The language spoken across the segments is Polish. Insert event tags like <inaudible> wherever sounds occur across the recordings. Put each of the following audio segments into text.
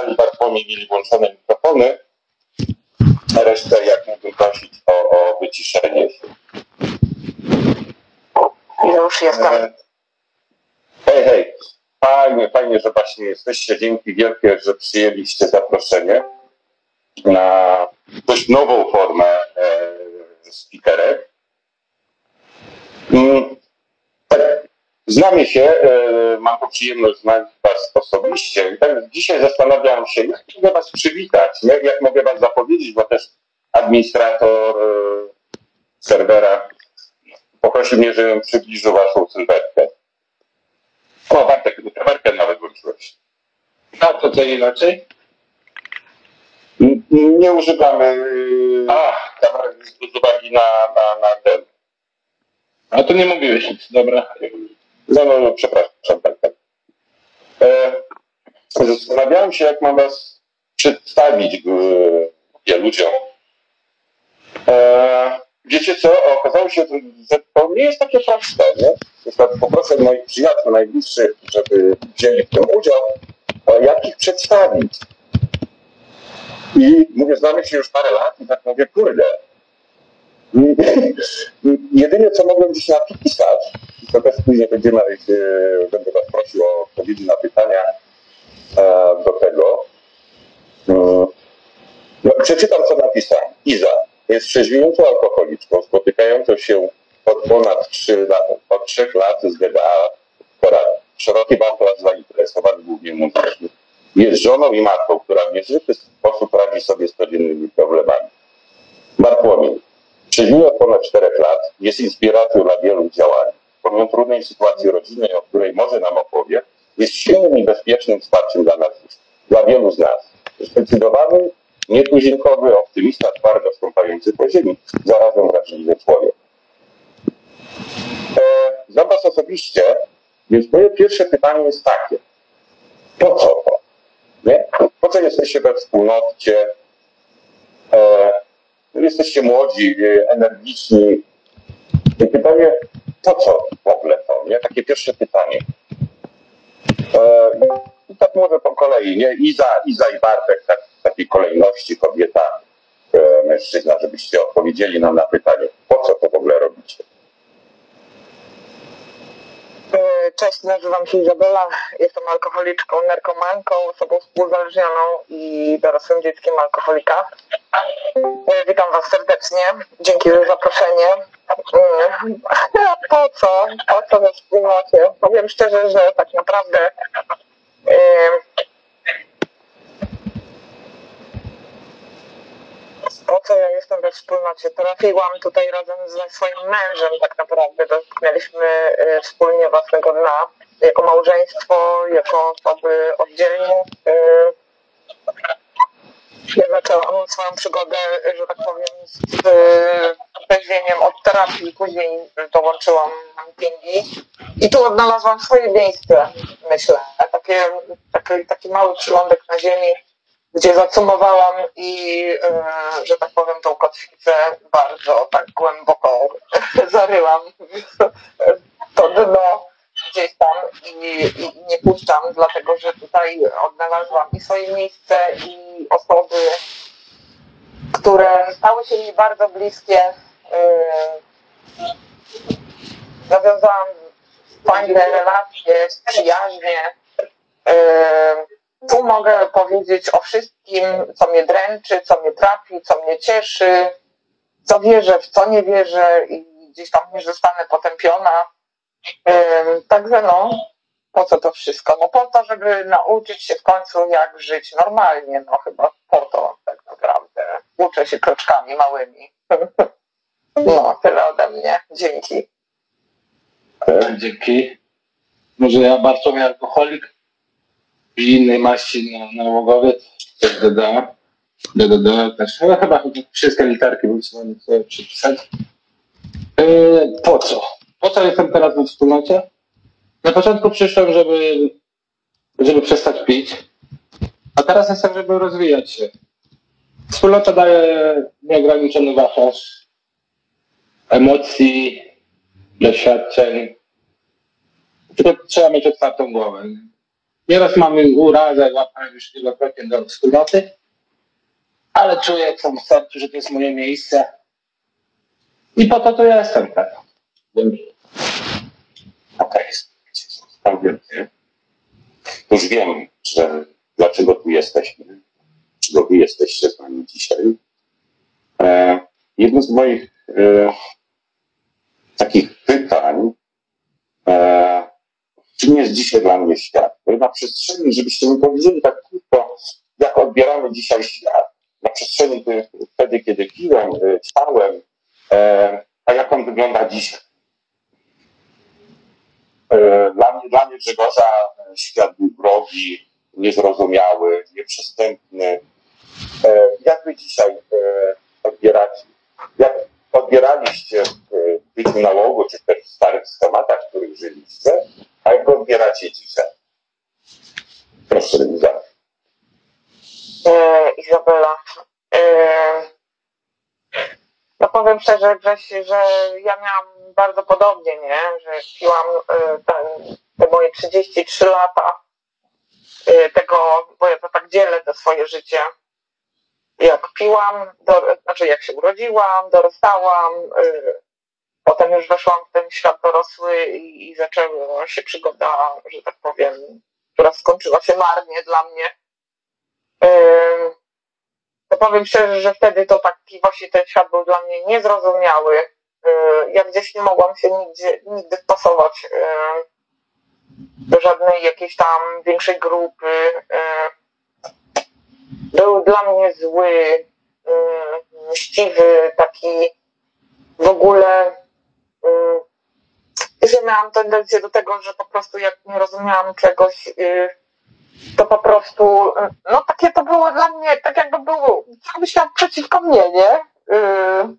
Iza i Bartłomiej mieli włączone mikrofony. A resztę, jak mógłbym prosić o, o wyciszenie się. Już jestem. E, Hej, hej. Fajnie, fajnie, że właśnie jesteście. Dzięki wielkie, że przyjęliście zaproszenie na dość nową formę e, speakerek. Mm, znamy się, e, mam przyjemność znać Was osobiście. I tak dzisiaj zastanawiam się, jak mogę Was przywitać, jak, jak mogę Was zapowiedzieć, bo też administrator e, serwera poprosił mnie, żebym przybliżył Waszą sylwetkę. O, Bartek, kamerkę nawet włączyłeś. A to co inaczej? Nie używamy yy, kamerek z uwagi na, na, na ten. A to nie mówiłeś nic, dobra. No, no, no przepraszam, tak, tak. E, zastanawiałem się, jak mam was przedstawić e, ludziom. E, wiecie co, okazało się, że to nie jest takie proste, nie? Jest poproszę moich przyjaciół najbliższych, żeby wzięli w tym udział, e, jak ich przedstawić. I mówię, znamy się już parę lat i tak mówię, kurde. <laughs> Jedynie co mogłem dziś napisać, też później będziemy, e, będę Was prosił o odpowiedzi na pytania e, do tego. E, No, przeczytam, co napisałem. Iza jest trzeźwiejącą alkoholiczką, spotykającą się od ponad 3 lat, od 3 lat z GDA po raz. Szeroki wachlarz głównie muzyką. Jest żoną i matką, która w niezwykły sposób radzi sobie z codziennymi problemami. Bartłomiej. Trzeźwieje od ponad 4 lat, jest inspiracją dla wielu działań. Pomimo trudnej sytuacji rodzinnej, o której może nam opowie, jest silnym i bezpiecznym wsparciem dla nas, dla wielu z nas. Zdecydowany, nietuzinkowy, optymista, twardo stąpający po ziemi, zarazem wrażliwy człowiek. E, Znam Was osobiście, więc moje pierwsze pytanie jest takie. Po co to? Nie? Po co jesteście we wspólnocie? E, jesteście młodzi, e, energiczni. I pytanie, po co w ogóle to? Nie? Takie pierwsze pytanie. E, I tak może po kolei, nie? Iza, Iza i Bartek, tak, w takiej kolejności, kobieta, e, mężczyzna, żebyście odpowiedzieli nam na pytanie, po co to w ogóle robicie? E, Cześć, nazywam się Izabela. Jestem alkoholiczką, narkomanką, osobą współzależnioną i dorosłym dzieckiem alkoholika. E, Witam Was serdecznie. Dzięki za zaproszenie. Mm, Po co? Po co we wspólnocie? Powiem szczerze, że tak naprawdę e, po co ja jestem we wspólnocie? Trafiłam tutaj razem ze swoim mężem tak naprawdę. Dotknęliśmy e, wspólnie własnego dna. Jako małżeństwo, jako osoby oddzielnie. Ja zaczęłam swoją przygodę, że tak powiem, z weźmieniem od terapii. Później dołączyłam pingi. I tu odnalazłam swoje miejsce, myślę. Takie, taki, taki mały przylądek na ziemi, gdzie zacumowałam i, e, że tak powiem, tą kotwicę bardzo tak głęboko zaryłam to dno gdzieś tam i, i nie puszczam, dlatego że tutaj odnalazłam i swoje miejsce i osoby, które stały się mi bardzo bliskie. E, Nawiązałam fajne relacje, przyjaźnie. E, tu mogę powiedzieć o wszystkim, co mnie dręczy, co mnie trapi, co mnie cieszy, co wierzę, w co nie wierzę i gdzieś tam nie zostanę potępiona. Także no, po co to wszystko? No po to, żeby nauczyć się w końcu jak żyć normalnie, no chyba po to tak naprawdę. Uczę się kroczkami małymi. <laughs> No, tyle ode mnie. Dzięki. Dzięki. Może ja Bartłomiej alkoholik i innej maści na, na łogowiec, też DDA. Też, ale chyba wszystkie literki bym sobie. Yy, po co? Po co jestem teraz we wspólnocie? Na początku przyszłem, żeby, żeby przestać pić, a teraz jestem, żeby rozwijać się. Wspólnota daje nieograniczony wachlarz emocji, doświadczeń. Tylko trzeba mieć otwartą głowę. Nieraz mamy urazę, łapałem już wielokrotnie do wspólnoty, ale czuję w sercu, że to jest moje miejsce. I po to tu jestem, tak. Okej, okay. więcej. Już wiem, że dlaczego tu jesteśmy, dlaczego wy jesteście z nami dzisiaj. E, jedno z moich e, takich pytań, e, czym jest dzisiaj dla mnie świat? No na przestrzeni, żebyście mi powiedzieli tak krótko, jak odbieramy dzisiaj świat. Na przestrzeni wtedy, kiedy piłem, spałem, e, a jak on wygląda dzisiaj. E, dla mnie, dla mnie Grzegorza e, świat był wrogi, niezrozumiały, nieprzystępny. E, jak wy dzisiaj odbieracie? Jak odbieraliście w byciu nałogu, czy też w starych schematach, w których żyliście, a jak go odbieracie dzisiaj? Proszę, Liza. E, Izabela. No powiem szczerze, że, że ja miałam bardzo podobnie, nie? Że piłam ten, te moje 33 lata e, tego, bo ja to tak dzielę to swoje życie. Jak piłam, do, znaczy jak się urodziłam, dorastałam, e, potem już weszłam w ten świat dorosły i, i zaczęła się przygoda, że tak powiem, która skończyła się marnie dla mnie to powiem szczerze, że wtedy to taki właśnie ten świat był dla mnie niezrozumiały. Ja gdzieś nie mogłam się nigdzie, nigdy wpasować do żadnej jakiejś tam większej grupy. Był dla mnie zły, mściwy, taki w ogóle że miałam tendencję do tego, że po prostu jak nie rozumiałam czegoś, to po prostu, no takie to było dla mnie, tak jakby był cały świat przeciwko mnie, nie? Yy,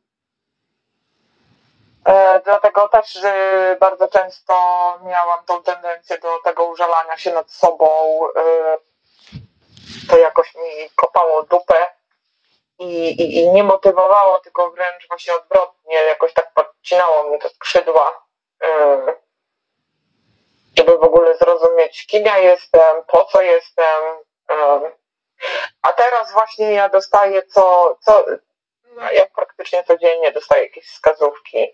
e, dlatego też yy, bardzo często miałam tą tendencję do tego użalania się nad sobą. Yy, to jakoś mi kopało dupę i, i, i nie motywowało, tylko wręcz właśnie odwrotnie, jakoś tak podcinało mi te skrzydła. Żeby w ogóle zrozumieć, kim ja jestem, po co jestem. A teraz właśnie ja dostaję co, co no ja praktycznie codziennie dostaję jakieś wskazówki.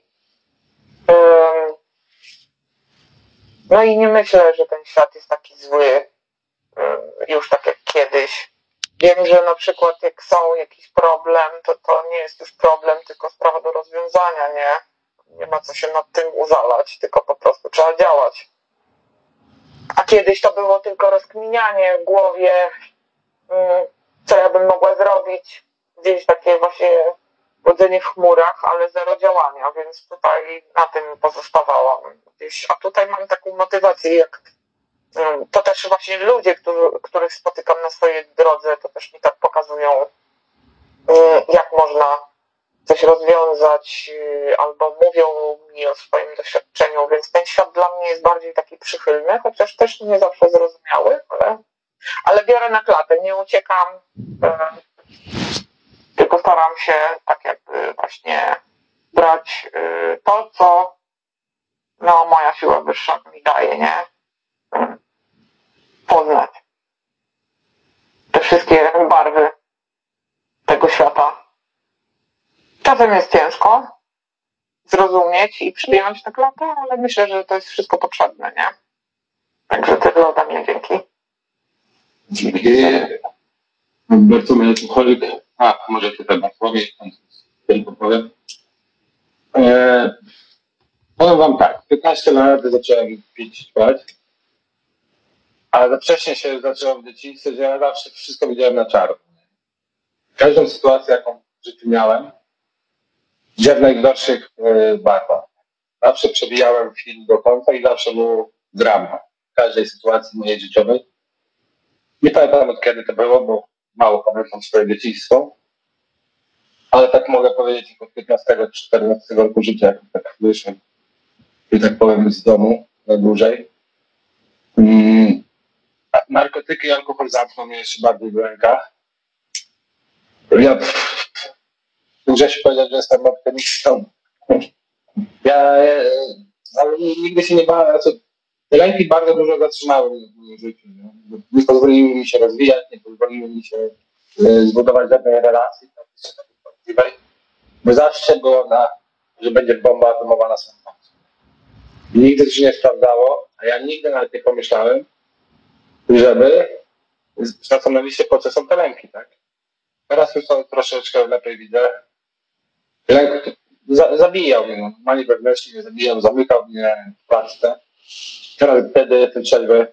No i nie myślę, że ten świat jest taki zły, już tak jak kiedyś. Wiem, że na przykład jak są jakiś problem, to to nie jest już problem, tylko sprawa do rozwiązania, nie? Nie ma co się nad tym uzalać, tylko po prostu trzeba działać. A kiedyś to było tylko rozkminianie w głowie, mm, co ja bym mogła zrobić. Gdzieś takie właśnie chodzenie w chmurach, ale zero działania, więc tutaj na tym pozostawałam. Gdzieś, a tutaj mam taką motywację, jak mm, to też właśnie ludzie, którzy, których spotykam na swojej drodze, to też mi tak pokazują, mm, jak można coś rozwiązać, y, albo mówią mi o swoim doświadczeniu, więc ten świat dla mnie jest bardziej taki przychylny, chociaż też nie zawsze zrozumiały, ale, ale biorę na klatę, nie uciekam, y, tylko staram się tak jakby właśnie brać y, to, co no, moja siła wyższa mi daje, nie? Poznać te wszystkie barwy tego świata. Czasem jest ciężko zrozumieć i przyjąć tak lata, ale myślę, że to jest wszystko potrzebne, nie? Także tyle ode mnie, dzięki. Dzięki. Bardzo mnie alkoholik. A, może tutaj Bartłomiej, tylko powiem. Eee, powiem wam tak, 15 lat zacząłem pić, spać, ale za wcześnie się zacząłem w dzieciństwie, że ja zawsze wszystko widziałem na czarno. Każdą sytuację, jaką w życiu miałem, gdzie w najgorszych e, barwach. Zawsze przebijałem film do końca i zawsze był drama w każdej sytuacji mojej życiowej. Nie pamiętam od kiedy to było, bo mało pamiętam swoje dzieciństwo, ale tak mogę powiedzieć od 15 czy 14 roku życia, jak tak wyszłem, że tak powiem, z domu na dłużej. Mm. Narkotyki i alkohol zamkną mnie jeszcze bardziej w rękach. Ja Grzesiu powiedział, że jestem optymistą. Ja, ale nigdy się nie bałem, te lęki bardzo dużo zatrzymały w moim życiu. Nie, nie pozwoliły mi się rozwijać, nie pozwoliły mi się e, zbudować żadnej relacji bo zawsze było na, że będzie bomba atomowa na samym końcu. Nigdy to się nie sprawdzało, a ja nigdy nawet nie pomyślałem, żeby zastanowić się, po co są te lęki, tak? Teraz już to troszeczkę lepiej widzę. Lęk za, zabijał mnie, no. normalnie wewnętrznie mnie zabijał, zamykał mnie w klatce. Teraz wtedy trzeźwy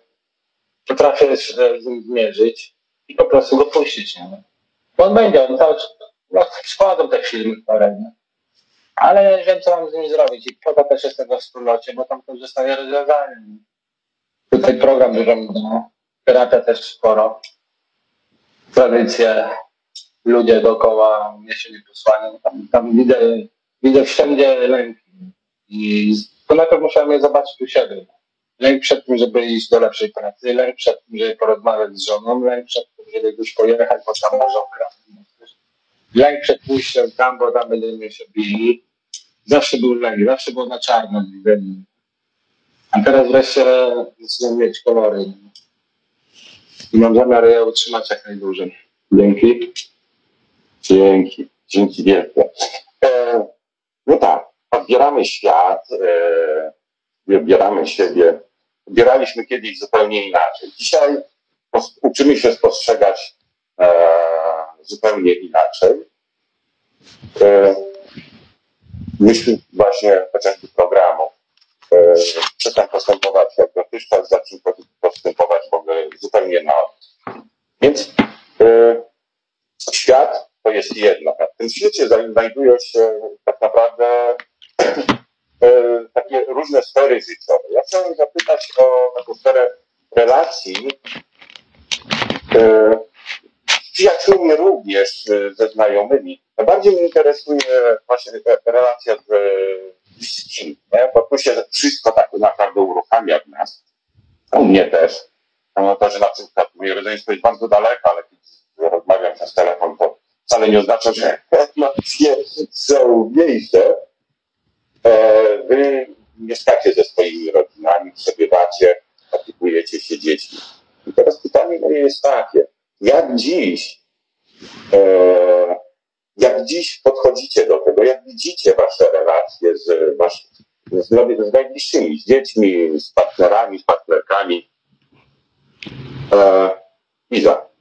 potrafię z nim zmierzyć i po prostu go puścić, nie? Bo on będzie, on cały czas, no, te filmy nie? Ale wiem, co mam z nim zrobić i to też jest tego w wspólnocie, bo tam też zostaje rozwiązanie. Tutaj program dużo dało, terapia też sporo, tradycje, ludzie dookoła mnie się nie posłaniają, tam, tam widzę, widzę wszędzie lęki i to najpierw musiałem je zobaczyć u siebie. Lęk przed tym, żeby iść do lepszej pracy, lęk przed tym, żeby porozmawiać z żoną, lęk przed tym, żeby gdzieś pojechać, bo tam może okradł. Lęk przed pójściem tam, bo tam będziemy się bili. Zawsze był lęk, zawsze było na czarno. A teraz wreszcie zaczynam mieć kolory. I mam zamiar je utrzymać jak najdłużej. Dzięki. Dzięki, dzięki wielkie. E, no tak, odbieramy świat, e, odbieramy siebie. Odbieraliśmy kiedyś zupełnie inaczej. Dzisiaj uczymy się spostrzegać e, zupełnie inaczej. E, myśl właśnie chociażby programu. E, przestań postępować jak dotychczas, zacznij po- postępować w ogóle zupełnie na. Więc e, świat to jest jedno. W tym świecie znajdują się tak naprawdę <clears throat> e, takie różne sfery życiowe. Ja chciałem zapytać o taką sferę relacji e, z przyjaciółmi również, e, ze znajomymi. Najbardziej mnie interesuje właśnie e, relacja z e, bliskimi, bo tu się wszystko tak naprawdę uruchamia w nas. U mnie też. No to, że na przykład moje rodzeństwo jest bardzo daleko, ale kiedy rozmawiam przez telefon, to wcale nie oznacza, że emocje są mniejsze. E, Wy mieszkacie ze swoimi rodzinami, przebywacie, opiekujecie się dziećmi. I teraz pytanie moje jest takie, jak dziś, e, jak dziś podchodzicie do tego, jak widzicie wasze relacje z, wasz, z, z najbliższymi, z dziećmi, z partnerami, z partnerkami? E, Iza.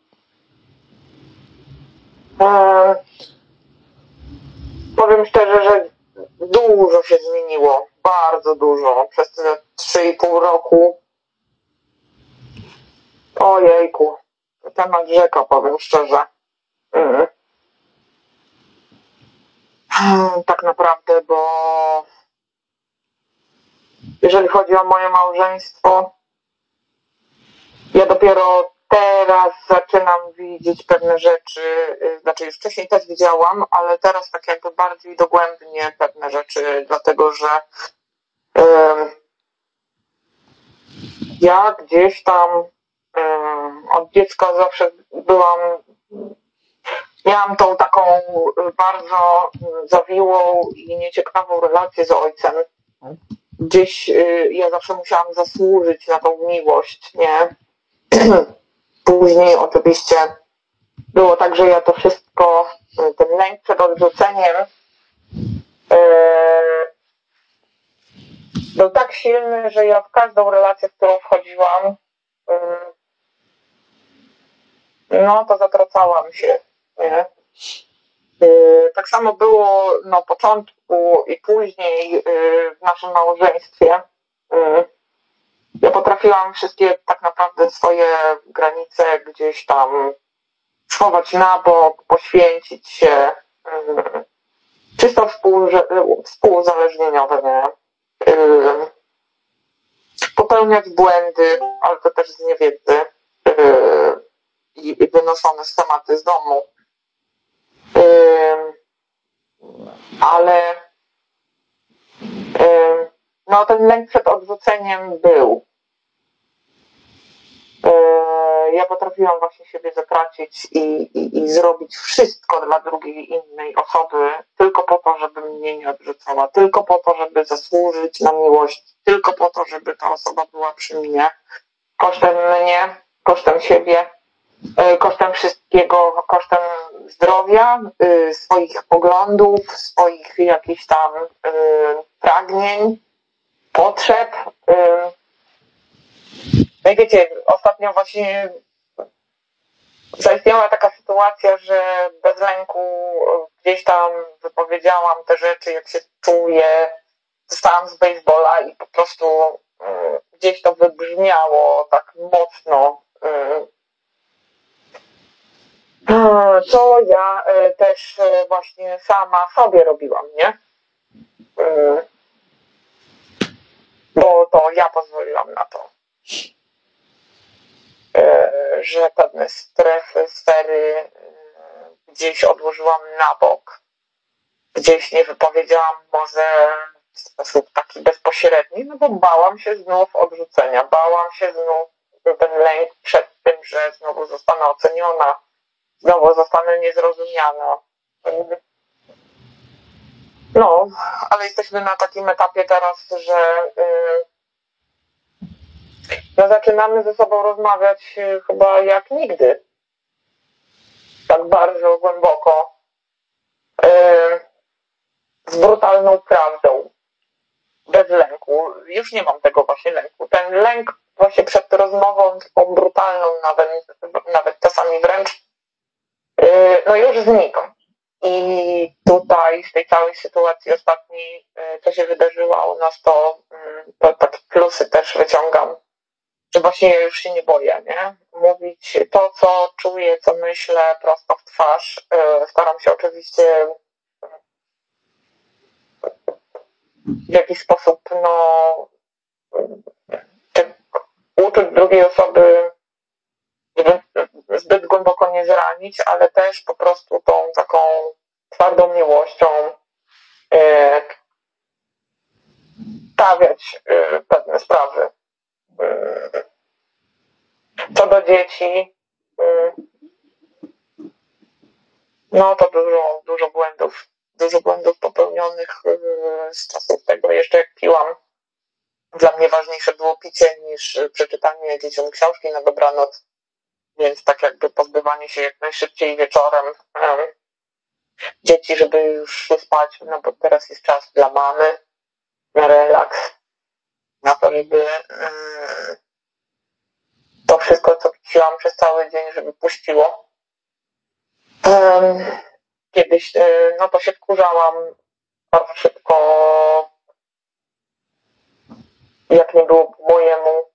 Powiem szczerze, że dużo się zmieniło. Bardzo dużo. Przez te 3,5 roku. Ojejku. Temat rzeka, powiem szczerze. Mm. Tak naprawdę, bo jeżeli chodzi o moje małżeństwo, ja dopiero teraz zaczynam widzieć pewne rzeczy, y, znaczy już wcześniej też widziałam, ale teraz tak jakby bardziej dogłębnie pewne rzeczy, dlatego że em, ja gdzieś tam em, od dziecka zawsze byłam, miałam tą taką bardzo zawiłą i nieciekawą relację z ojcem. Gdzieś y, ja zawsze musiałam zasłużyć na tą miłość, nie? <clears throat> Później oczywiście było tak, że ja to wszystko, y, ten lęk przed odrzuceniem yy, był tak silny, że ja w każdą relację, w którą wchodziłam, yy, no to zatracałam się. Nie? Tak samo było na początku i później w naszym małżeństwie. Ja potrafiłam wszystkie tak naprawdę swoje granice gdzieś tam schować na bok, poświęcić się. mm, Czysto współuzależnieniowe, nie? Ym, Popełniać błędy, ale to też z niewiedzy yy, i wynoszone schematy z domu. Ym, Ale no ten lęk przed odrzuceniem był. E, ja potrafiłam właśnie siebie zatracić i, i, i zrobić wszystko dla drugiej innej osoby, tylko po to, żeby mnie nie odrzucała, tylko po to, żeby zasłużyć na miłość, tylko po to, żeby ta osoba była przy mnie, kosztem mnie, kosztem siebie, e, kosztem wszystkiego, kosztem zdrowia, e, swoich poglądów, swoich jakichś tam pragnień, potrzeb. No i wiecie, ostatnio właśnie zaistniała taka sytuacja, że bez lęku gdzieś tam wypowiedziałam te rzeczy, jak się czuję. Zostałam z baseballa i po prostu gdzieś to wybrzmiało tak mocno. Co ja e, też e, właśnie sama sobie robiłam, nie? Bo to ja pozwoliłam na to. E, że pewne strefy, sfery e, gdzieś odłożyłam na bok. Gdzieś nie wypowiedziałam może w sposób taki bezpośredni, no bo bałam się znów odrzucenia, bałam się znów ten lęk przed tym, że znowu zostanę oceniona, znowu zostanę niezrozumiana. No, ale jesteśmy na takim etapie teraz, że yy, no zaczynamy ze sobą rozmawiać e, chyba jak nigdy. Tak bardzo głęboko. Yy, z brutalną prawdą. Bez lęku. Już nie mam tego właśnie lęku. Ten lęk właśnie przed rozmową taką brutalną, nawet, nawet czasami wręcz, yy, no już znikł. I tutaj z tej całej sytuacji ostatniej, co się wydarzyło u nas, to, mm, to takie plusy też wyciągam że właśnie ja już się nie boję, nie? Mówić to, co czuję, co myślę prosto w twarz. E, staram się oczywiście w jakiś sposób, no, uczuć drugiej osoby, żeby zbyt głęboko nie zranić, ale też po prostu tą taką twardą miłością e, stawiać e, pewne sprawy. Co do dzieci, y, no to dużo, dużo błędów, dużo błędów popełnionych y, z czasów tego, jeszcze jak piłam. Dla mnie ważniejsze było picie niż przeczytanie dzieciom książki na dobranoc, więc tak jakby pozbywanie się jak najszybciej wieczorem dzieci, żeby już spać, no bo teraz jest czas dla mamy na relaks, na to, żeby yy, to wszystko, co chciałam przez cały dzień, żeby puściło. Kiedyś, e, no to się wkurzałam bardzo szybko, jak nie było mojemu,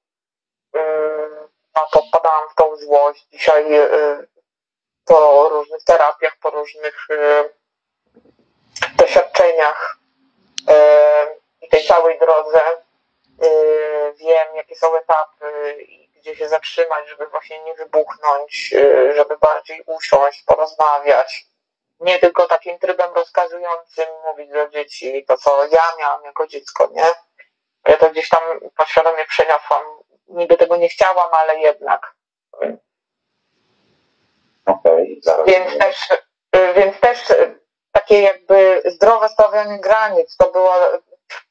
no to padałam w tą złość. Dzisiaj e, po różnych terapiach, po różnych e, doświadczeniach i tej całej drodze wiem, jakie są etapy i gdzie się zatrzymać, żeby właśnie nie wybuchnąć, y, żeby bardziej usiąść, porozmawiać. Nie tylko takim trybem rozkazującym mówić do dzieci to, co ja miałam jako dziecko, nie? Ja to gdzieś tam podświadomie przeniosłam. Niby tego nie chciałam, ale jednak. Okej, okay, Więc też, y, więc też takie jakby zdrowe stawianie granic to była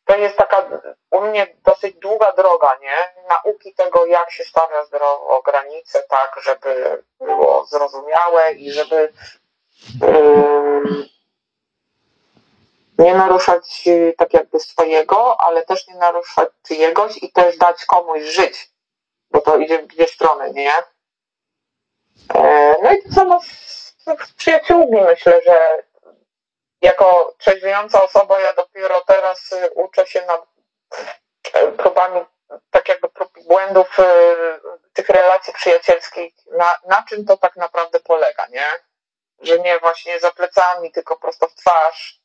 to jest taka u mnie dosyć długa droga, nie? Nauki tego, jak się stawia zdrowo granice, tak, żeby było zrozumiałe i żeby nie naruszać tak jakby swojego, ale też nie naruszać czyjegoś i też dać komuś żyć, bo to idzie w dwie strony, nie? Yy, no i to samo z, z przyjaciółmi myślę, że jako trzeźwiejąca osoba ja dopiero teraz y, uczę się nad y, próbami, tak jakby prób błędów y, tych relacji przyjacielskich, na, na czym to tak naprawdę polega, nie? Że nie właśnie za plecami, tylko prosto w twarz.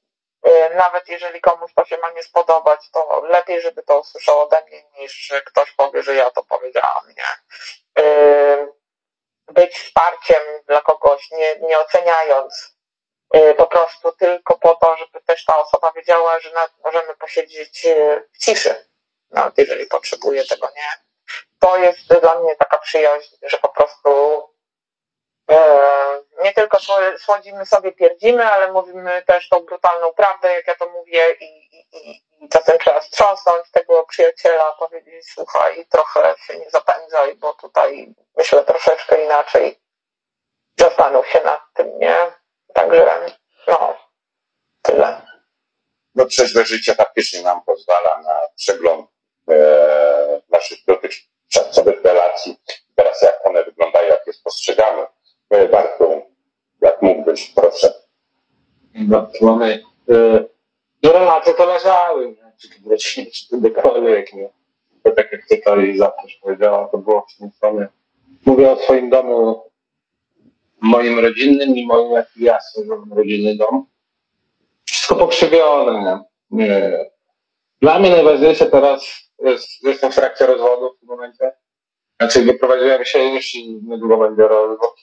Nawet jeżeli komuś to się ma nie spodobać, to lepiej, żeby to usłyszał ode mnie, niż ktoś powie, że ja to powiedziałam, nie? Być wsparciem dla kogoś, nie, nie oceniając E, po prostu tylko po to, żeby też ta osoba wiedziała, że możemy posiedzieć e, w ciszy, nawet jeżeli potrzebuje tego, nie? to jest dla mnie taka przyjaźń, że po prostu e, nie tylko słodzimy sobie, pierdzimy, ale mówimy też tą brutalną prawdę, jak ja to mówię i, i, i czasem trzeba strząsnąć tego przyjaciela, powiedzieć słuchaj, trochę się nie zapędzaj, bo tutaj myślę troszeczkę inaczej. Zastanów się nad tym, nie? Także, no, tyle. No trzeźwe życie faktycznie nam pozwala na przegląd e, naszych dotychczasowych relacji. Teraz jak one wyglądają, jak je spostrzegamy. E, Bartu, jak mógłbyś, proszę. Mamy, e, no relacje to leżały, czy to czy kiedykolwiek, nie? To tak jak tutaj zawsze powiedziała, to było w tym stronie. Mówię o swoim domu, moim rodzinnym i moim, jak ja stworzyłem rodzinny dom. Wszystko pokrzywione. Dla mnie najważniejsze teraz jest, jestem w trakcie rozwodu w tym momencie. Znaczy wyprowadziłem się już i niedługo będzie rozwód.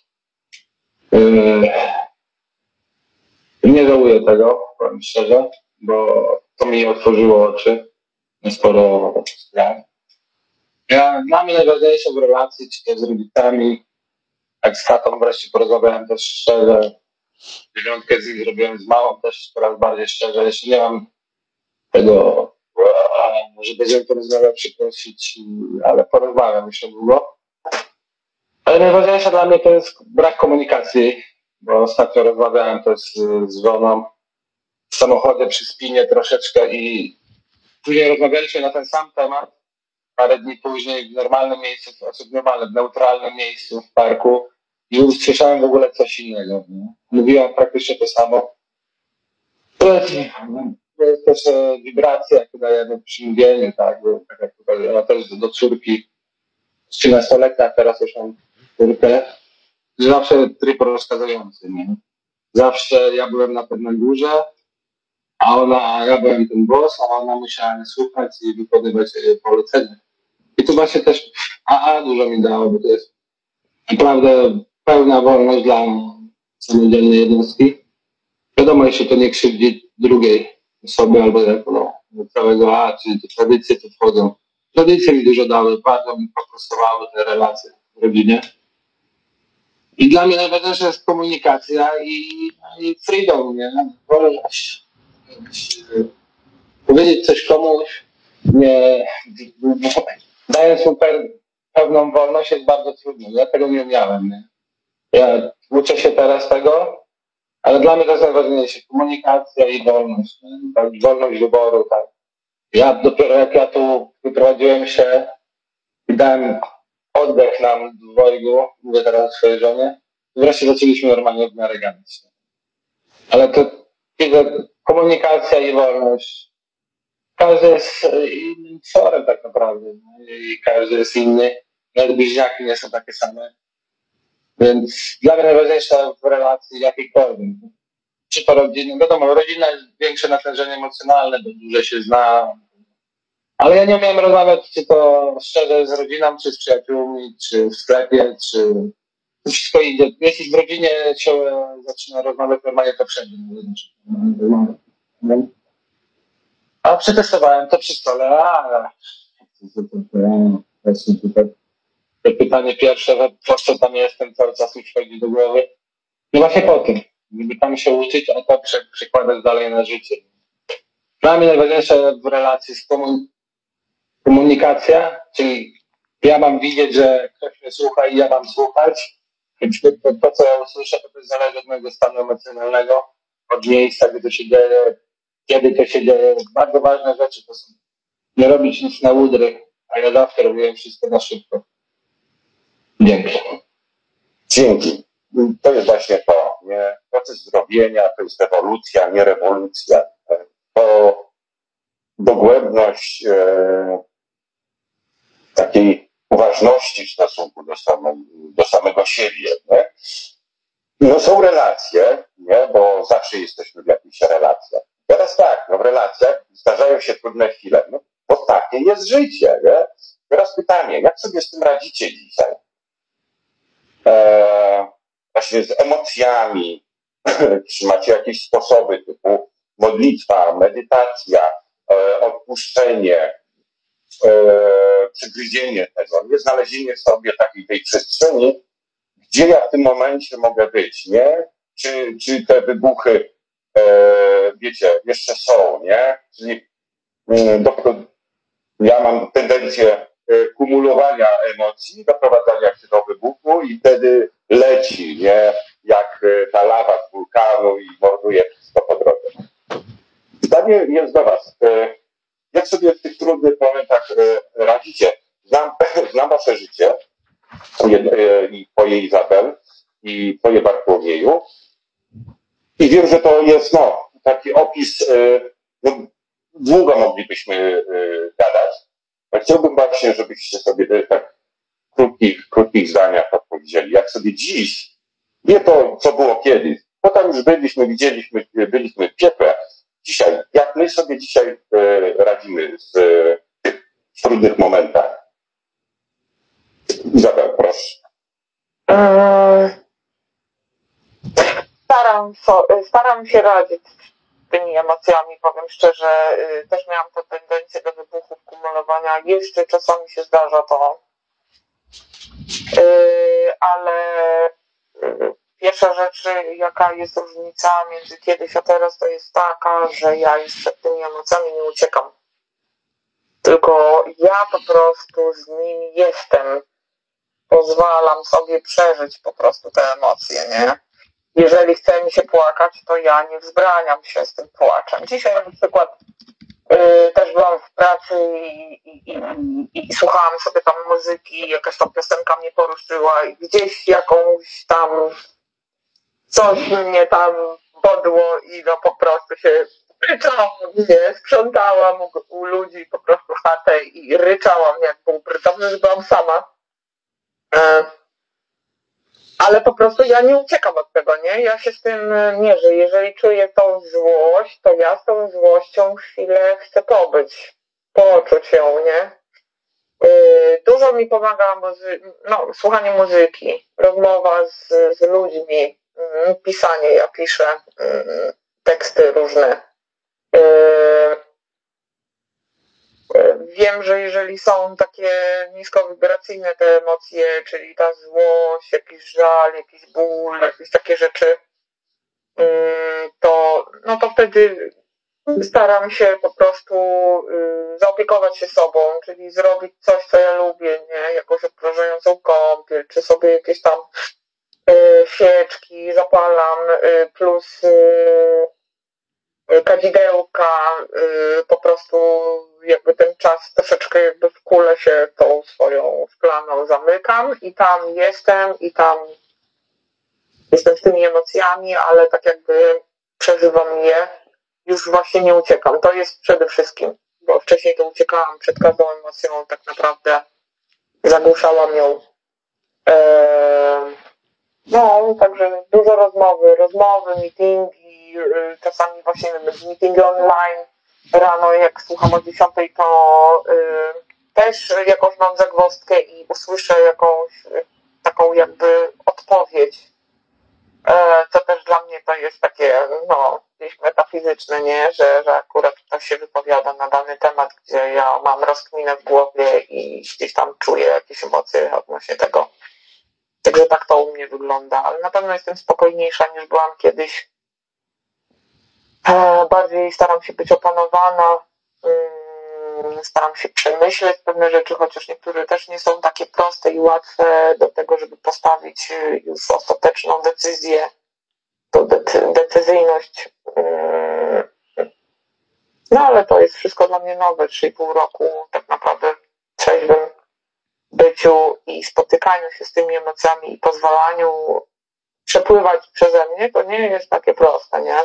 Yy, nie żałuję tego, powiem szczerze, bo to mi otworzyło oczy na sporo spraw. Ja, dla mnie najważniejsze w relacji, czy to z rodzicami, jak z tatą wreszcie porozmawiałem też szczerze. Dziewiątkę z nich zrobiłem z małą też coraz bardziej szczerze. Jeśli nie mam tego, może będziemy porozmawiać, przeprosić, ale porozmawiam jeszcze długo. Ale najważniejsze dla mnie to jest brak komunikacji, bo ostatnio rozmawiałem też z żoną w samochodzie przy spinie troszeczkę i później rozmawialiśmy na ten sam temat. Parę dni później w normalnym miejscu, w normalnym, w neutralnym miejscu w parku i usłyszałem w ogóle coś innego. Nie? Mówiłam praktycznie to samo. To jest, też e, wibracja, jak dajemy przy mówieniu, tak? Bo, tak jak ona też do córki 13-letnia, teraz już mam córkę, zawsze tryb rozkazujący, nie? Zawsze ja byłem na pewnej górze, a ona, ja byłem ten boss, a ona musiała słuchać i wykonywać polecenia. Tu właśnie też AA dużo mi dało, bo to jest naprawdę pełna wolność dla samodzielnej jednostki. Wiadomo, jeśli to nie krzywdzi drugiej osoby albo no, całego A, czyli te tradycje to wchodzą. Tradycje mi dużo dały, bardzo mi poprostowały te relacje w rodzinie. I dla mnie najważniejsza jest komunikacja i, i freedom, nie? Wolność. Powiedzieć coś komuś, nie, dając mu pewną wolność jest bardzo trudno. Ja tego nie miałem. Nie? Ja uczę się teraz tego, ale dla mnie to jest najważniejsze. Komunikacja i wolność. Tak, wolność wyboru. Tak. Ja dopiero jak ja tu wyprowadziłem się i dałem oddech nam dwojgu, mówię teraz swojej żonie, wreszcie zaczęliśmy normalnie w miarę gadać. Ale to komunikacja i wolność. Każdy jest innym tworem tak naprawdę. I każdy jest inny. Nawet bliźniaki nie są takie same. Więc dla mnie najważniejsza w relacji jakiejkolwiek. Czy to rodzina, wiadomo, rodzina jest większe natężenie emocjonalne, bo dłużej się zna. Ale ja nie umiem rozmawiać, czy to szczerze z rodziną, czy z przyjaciółmi, czy w sklepie, czy wszystko idzie. Jeśli w rodzinie się zaczyna rozmawiać normalnie, to wszędzie. A przetestowałem to przy stole, to pytanie pierwsze, po co tam jestem, cały czas mi przychodzi do głowy. No właśnie po tym, żeby tam się uczyć, a to przekładać dalej na życie. Dla mnie najważniejsze w relacji jest komunikacja, czyli ja mam widzieć, że ktoś mnie słucha i ja mam słuchać. Więc to, to, to co ja usłyszę, to, to zależy od mojego stanu emocjonalnego, od miejsca, gdzie to się dzieje, kiedy to się dzieje. Bardzo ważne rzeczy to są nie robić nic na udry, a ja zawsze robiłem wszystko na szybko. Dzięki. Dzięki. To jest właśnie to, nie? Proces zrobienia to jest ewolucja, nie rewolucja. To dogłębność e, takiej uważności w stosunku do, same, do samego siebie. Nie? No są relacje, nie? bo zawsze jesteśmy w jakichś relacjach. Teraz tak, no w relacjach zdarzają się trudne chwile, no bo takie jest życie. Nie? Teraz pytanie, jak sobie z tym radzicie dzisiaj? e, właśnie z emocjami, <laughs> czy macie jakieś sposoby typu modlitwa, medytacja, e, odpuszczenie, e, przegryzienie tego, nie znalezienie sobie takiej tej przestrzeni, gdzie ja w tym momencie mogę być, nie? Czy, czy te wybuchy, wiecie, jeszcze są, nie? Czyli mm, do, ja mam tendencję e, kumulowania emocji, doprowadzania się do wybuchu i wtedy leci, nie? Jak e, ta lawa z wulkanu i morduje wszystko po drodze. Pytanie jest do Was. E, jak sobie w tych trudnych momentach radzicie? Znam, <laughs> znam Wasze życie i Twoje Izabel i Twoje Bartłomieju i wiem, że to jest no, taki opis, no, długo moglibyśmy gadać, Chciałbym właśnie, żebyście sobie tak w krótkich, krótkich zdaniach odpowiedzieli. Jak sobie dziś, nie to, co było kiedyś, bo tam już byliśmy, widzieliśmy, byliśmy piekle. Dzisiaj, jak my sobie dzisiaj radzimy z, w trudnych momentach? Izabel, proszę. Eee, staram, staram się radzić tymi emocjami, powiem szczerze, y, też miałam tę tendencję do wybuchów, kumulowania. Jeszcze czasami się zdarza to. Y, ale y, pierwsza rzecz, jaka jest różnica między kiedyś a teraz, to jest taka, że ja już przed tymi emocjami nie uciekam. Tylko ja po prostu z nimi jestem. Pozwalam sobie przeżyć po prostu te emocje, nie? Jeżeli chce mi się płakać, to ja nie wzbraniam się z tym płaczem. Dzisiaj na przykład yy, też byłam w pracy i, i, i, i, słuchałam sobie tam muzyki, jakaś tam piosenka mnie poruszyła i gdzieś jakąś tam coś mnie tam bodło i no po prostu się ryczałam, nie, sprzątałam u, u ludzi po prostu chatę i ryczałam jak bubr. Dobrze, że byłam sama. Yy ale po prostu ja nie uciekam od tego, nie? Ja się z tym e, mierzę. Jeżeli czuję tą złość, to ja z tą złością chwilę chcę pobyć, poczuć ją, nie? E, dużo mi pomaga muzy- no, słuchanie muzyki, rozmowa z, z ludźmi, mm, pisanie, ja piszę mm, teksty różne. Wiem, że jeżeli są takie niskowibracyjne te emocje, czyli ta złość, jakiś żal, jakiś ból, jakieś takie rzeczy, mm, to, no to wtedy staram się po prostu y, zaopiekować się sobą, czyli zrobić coś, co ja lubię, nie? Jakąś odprężającą kąpiel, czy sobie jakieś tam y, świeczki zapalam, y, plus kadzidełka, po prostu jakby ten czas troszeczkę jakby w kule się tą swoją szklaną zamykam i tam jestem i tam jestem z tymi emocjami, ale tak jakby przeżywam je, już właśnie nie uciekam. To jest przede wszystkim, bo wcześniej to uciekałam przed każdą emocją, tak naprawdę zagłuszałam ją. Eee, no, także dużo rozmowy, rozmowy, meetingi, y, czasami właśnie meetingi online, rano, jak słucham o 10, to y, też jakąś mam zagwozdkę i usłyszę jakąś y, taką jakby odpowiedź. E, to też dla mnie to jest takie, no, gdzieś metafizyczne, nie? Że, że akurat ktoś się wypowiada na dany temat, gdzie ja mam rozkminę w głowie i gdzieś tam czuję jakieś emocje odnośnie tego. Także tak to u mnie wygląda, ale na pewno jestem spokojniejsza niż byłam kiedyś E, bardziej staram się być opanowana, mm, staram się przemyśleć pewne rzeczy, chociaż niektóre też nie są takie proste i łatwe do tego, żeby postawić e, już ostateczną decyzję, to decyzyjność. Mm. No ale to jest wszystko dla mnie nowe, 3,5 roku tak naprawdę byciu i spotykaniu się z tymi emocjami i pozwalaniu przepływać przeze mnie, to nie jest takie proste, nie?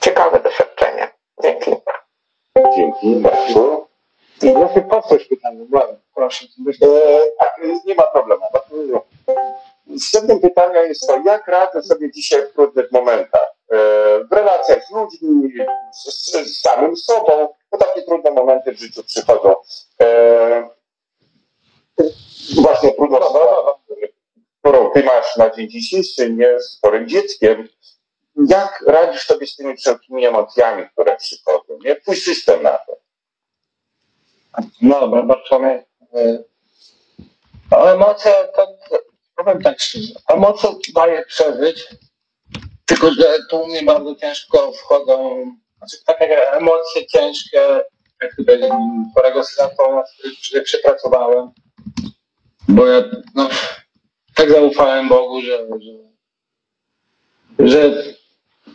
ciekawe doświadczenie. Dzięki. Dzięki, Marku. Ja się powtórz pytanie, proszę. E, tak, nie ma problemu. Następnym pytania jest to, jak radzę sobie dzisiaj w trudnych momentach? E, w relacjach z ludźmi, z, z samym sobą, bo takie trudne momenty w życiu przychodzą. E, właśnie trudna sprawa, którą ty masz na dzień dzisiejszy, nie z chorym dzieckiem, jak radzisz sobie z tymi wszelkimi emocjami, które przychodzą? Nie? Twój system na to. No dobra, Bartłomiej. y, O emocje to, to powiem tak szczerze. Emocje daje przeżyć, tylko że tu u mnie bardzo ciężko wchodzą, znaczy takie emocje ciężkie, jak tutaj chorego to że przepracowałem, bo ja no, tak zaufałem Bogu, że, że, że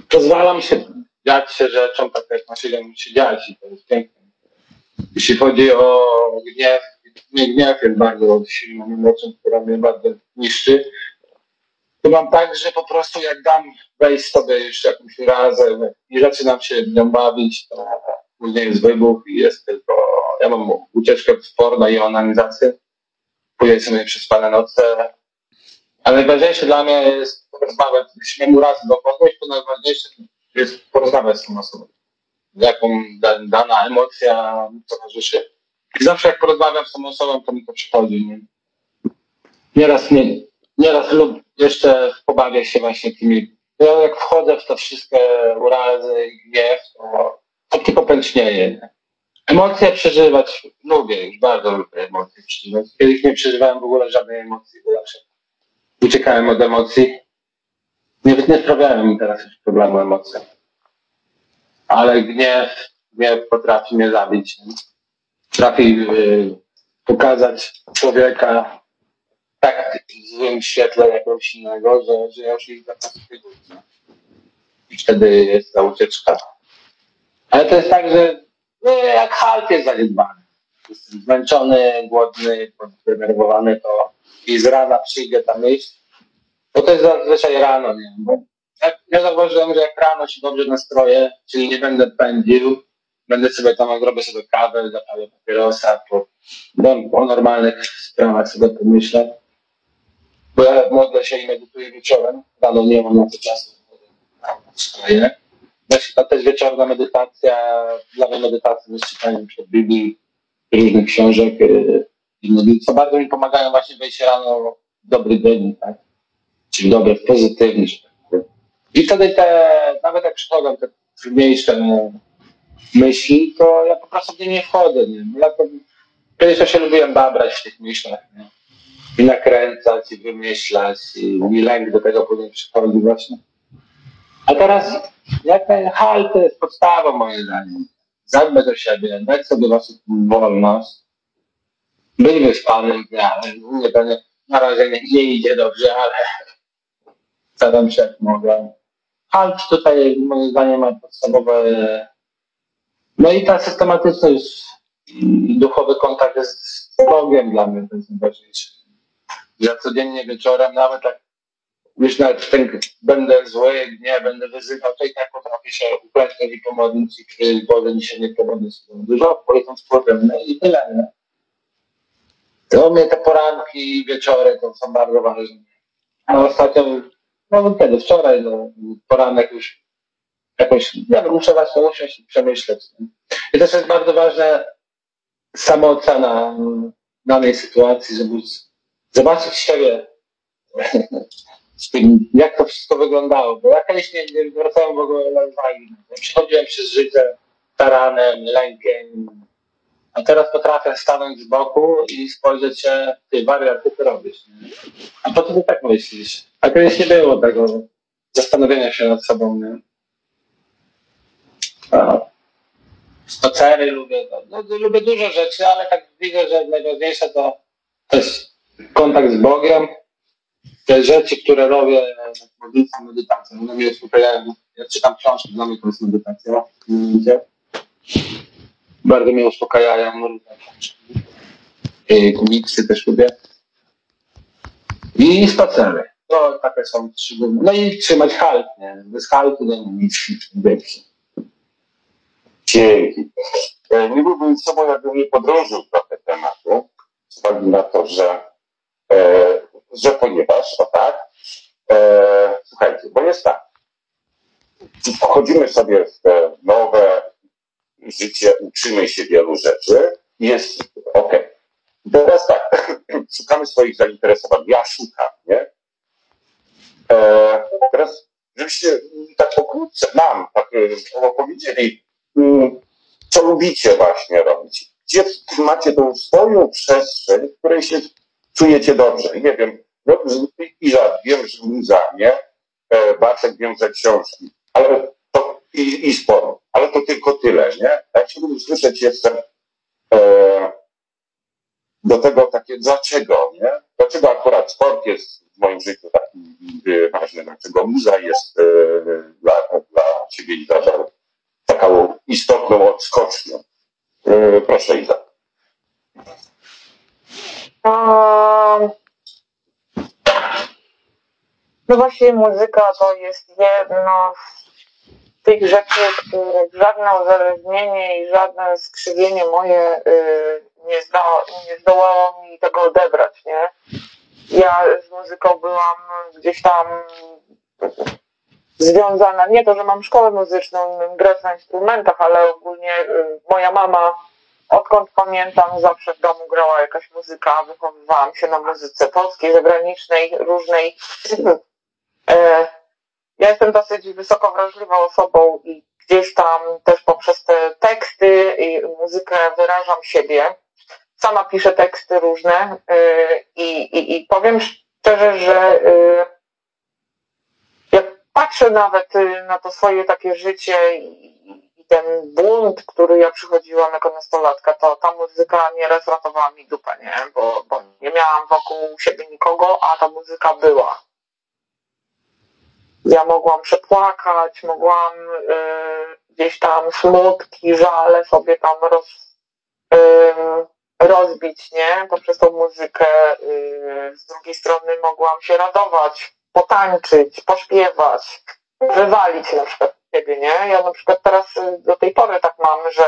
pozwalam się dziać się rzeczom tak jak ma się, się dziać i to jest piękne. Jeśli chodzi o gniew, nie gniew jest bardzo silną emocją, która mnie bardzo niszczy. To mam tak, że po prostu jak dam wejść sobie już jakimś razem i zaczynam się nią bawić, to później jest wybuch i jest tylko, ja mam ucieczkę w porno i onanizację. Później sobie przespane noce. Ale najważniejsze dla mnie jest porozmawiać, jeśli mam raz do kogoś, to najważniejsze jest porozmawiać z tą osobą jaką da, dana emocja towarzyszy. I zawsze jak porozmawiam z tą osobą, to mi to przychodzi. Nie? Nieraz, nie, nieraz lub jeszcze pobawię się właśnie tymi. Ja jak wchodzę w te wszystkie urazy i gniew, to, to tylko pęcznieje. Nie? Emocje przeżywać lubię, bardzo lubię emocje przeżywać. Kiedyś nie przeżywałem w ogóle żadnej emocji, bo zawsze uciekałem od emocji. Nie, nie sprawiałem mi teraz już problemu emocje ale gniew, gniew potrafi mnie zabić. Potrafi y, pokazać człowieka tak w złym świetle jakiegoś innego, że, że ja już ich zapatrzę. I wtedy jest ta ucieczka. Ale to jest tak, że no, jak halt jest zaniedbany. Jestem zmęczony, głodny, podenerwowany, to i z rana przyjdzie tam iść. Bo to jest zazwyczaj rano, nie Bo ja, ja zauważyłem, że jak rano się dobrze nastroję, czyli nie będę pędził, będę sobie tam, zrobię sobie kawę, zapalę papierosa, po, o normalnych sprawach sobie pomyślę. Bo ja modlę się i medytuję wieczorem, rano nie mam na to czasu, wstaję. Właśnie ta też wieczorna medytacja, dla mnie medytacja z czytaniem przed Biblii, różnych książek i modlitwa bardzo mi pomagają właśnie wejść rano w dobry dzień, tak? Czyli dobry, pozytywny, tak i wtedy te, nawet jak przychodzą te trudniejsze myśli, to ja po prostu w nie nie wchodzę. Nie? Ja to, kiedyś to się lubiłem babrać w tych myślach. Nie? I nakręcać, i wymyślać, i mi lęk do tego później przychodzi właśnie. A teraz jak halt to jest podstawą moim zdaniem. Zadbać o siebie, dać sobie właśnie wolność, być wyspanym, ja, nie, nie, na razie nie, nie idzie dobrze, ale staram się jak mogę. Halt tutaj moim zdaniem ma podstawowe. No i ta systematyczność duchowy kontakt jest z Bogiem dla mnie to jest najważniejsze. Ja codziennie wieczorem, nawet jak już nawet ten, będę zły, nie będę wyzywał, to i tak potrafię się uklęknąć i pomodlić i Boże, dzisiaj nie pomodlić dużo, polecam powrotem, no i tyle. Nie? To mnie te poranki i wieczory to są bardzo ważne. A ostatnio no kiedy, wczoraj, no, poranek już jakoś, wiem, muszę właśnie usiąść i przemyśleć. I też jest bardzo ważne samoocena danej sytuacji, żeby zobaczyć siebie, <laughs> jak to wszystko wyglądało. Bo ja kiedyś nie, nie zwracałem w ogóle uwagi. Przechodziłem przez życie taranem, lękiem, a teraz potrafię stanąć z boku i spojrzeć się, ty wariat, ty to robisz. Nie? A po co ty tak myślisz? A kiedyś nie było tego zastanowienia się nad sobą. Nie? Spacery lubię, no, lubię dużo rzeczy, ale tak widzę, że najważniejsze to jest kontakt z Bogiem, te rzeczy, które robię, modlitwa, medytacja, one mnie uspokajają. Ja czytam książki, dla mnie to jest medytacja. Bardzo mnie uspokajają. Komiksy też lubię. I spacery. To takie są trzy. No i trzymać halt, nie? Bez haltu no nic. Dzięki. E, Nie byłbym sobą, jakbym nie podrążył trochę tematu, z uwagi na to, że, e, że ponieważ, o tak, e, słuchajcie, bo jest tak, wchodzimy sobie w te nowe życie, uczymy się wielu rzeczy, jest ok. Teraz tak, <laughs> szukamy swoich zainteresowań. Ja szukam, nie? E, teraz, żebyście tak pokrótce nam tak e, opowiedzieli, mm, co lubicie właśnie robić. gdzie macie tą swoją przestrzeń, w której się czujecie dobrze. Nie wiem, no, Iza, wiem, że muza, nie? E, Bartek wiem, że książki, ale to i, i sport, ale to tylko tyle, nie? Ja chciałbym usłyszeć jeszcze e, do tego takie, dlaczego, nie? Dlaczego akurat sport jest w moim życiu taki e, ważny, dlaczego muza jest e, dla, dla ciebie i dla taką istotną odskocznią. E, proszę Iza. Um, no właśnie muzyka to jest jedno z tych rzeczy, których żadne uzależnienie i żadne skrzywienie moje y, nie, zda, nie zdołało mi tego odebrać, nie? Ja z muzyką byłam gdzieś tam związana, nie to, że mam szkołę muzyczną, grać na instrumentach, ale ogólnie y, moja mama odkąd pamiętam, zawsze w domu grała jakaś muzyka, wychowywałam się na muzyce polskiej, zagranicznej, różnej. E, ja jestem dosyć wysoko wrażliwą osobą i gdzieś tam też poprzez te teksty i muzykę wyrażam siebie. Sama piszę teksty różne e, i, i, i powiem szczerze, że e, jak patrzę nawet na to swoje takie życie ten bunt, który ja przychodziłam jako nastolatka, to ta muzyka nieraz ratowała mi dupę, nie? Bo, bo nie miałam wokół siebie nikogo, a ta muzyka była. Ja mogłam przepłakać, mogłam y, gdzieś tam smutki, żale sobie tam roz, y, rozbić, nie? Poprzez tą muzykę. Y, z drugiej strony mogłam się radować, potańczyć, pośpiewać, wywalić na przykład siebie, nie? Ja na przykład teraz y, do tej pory tak mam, że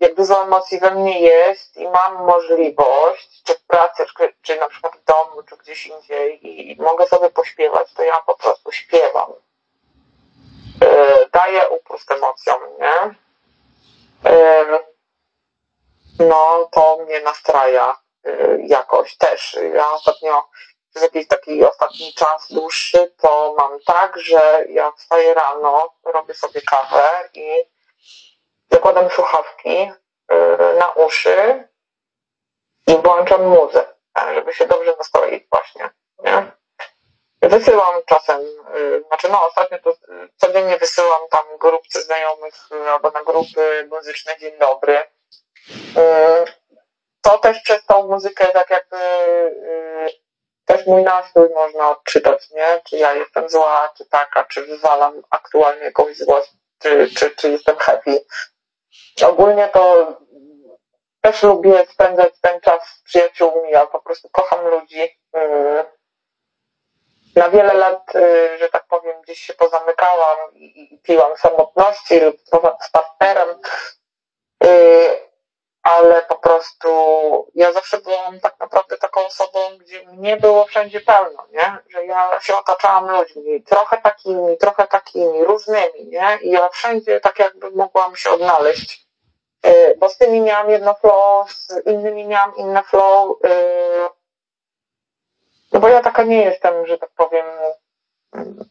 jak dużo emocji we mnie jest i mam możliwość, czy w pracy, czy, czy na przykład w domu, czy gdzieś indziej i mogę sobie pośpiewać, to ja po prostu śpiewam. Yy, daję upust emocjom, nie? No, to mnie nastraja yy, jakoś też. Ja ostatnio przez jakiś taki ostatni czas dłuższy, to mam tak, że ja wstaję rano, robię sobie kawę i zakładam słuchawki yy, na uszy i włączam muzę, żeby się dobrze nastroić właśnie. Nie? Wysyłam czasem, yy, znaczy no ostatnio to codziennie wysyłam tam grupce znajomych albo na grupy muzyczne Dzień Dobry. To też przez tą muzykę tak jakby też mój nastrój można odczytać, nie? Czy ja jestem zła, czy taka, czy wywalam aktualnie jakąś złość, czy, czy, czy jestem happy. Ogólnie to też lubię spędzać ten czas z przyjaciółmi, ja po prostu kocham ludzi. Mm. Na wiele lat, y, że tak powiem, gdzieś się pozamykałam i, piłam samotności lub z partnerem y, ale po prostu ja zawsze byłam tak naprawdę taką osobą, gdzie mnie było wszędzie pełno, nie? Że ja się otaczałam ludźmi, trochę takimi, trochę takimi, różnymi, nie? I ja wszędzie tak jakby mogłam się odnaleźć. E, bo z tymi miałam jedno flow, z innymi miałam inne flow. E, no bo ja taka nie jestem, że tak powiem,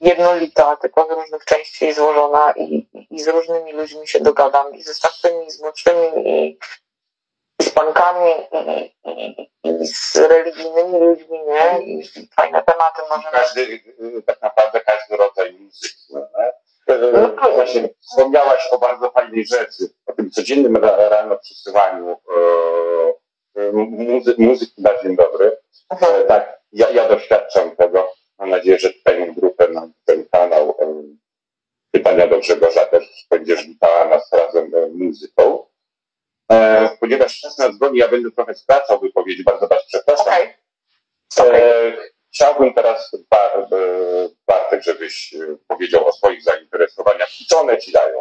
jednolita, tylko z różnych części złożona i, i z różnymi ludźmi się dogadam, i ze starszymi, z młodszymi, i z pankami i, i, i, z religijnymi ludźmi, nie? I, fajne tematy możemy... Każdy, tak naprawdę każdy rodzaj muzyki, nie? No, Właśnie wspomniałaś o bardzo fajnej rzeczy, o tym codziennym rano przesyłaniu e, muzy muzyki na dzień dobry. E, tak, ja, ja doświadczam tego. Mam nadzieję, że tę grupę, ten kanał e, Pytania do Grzegorza też będziesz witała nas razem muzyką. E, ponieważ czas nas goni, ja będę trochę skracał wypowiedzi, bardzo Was przepraszam. Okay. Okay. E, chciałbym teraz, e, Bartek, żebyś e, powiedział o swoich zainteresowaniach. Co one Ci dają?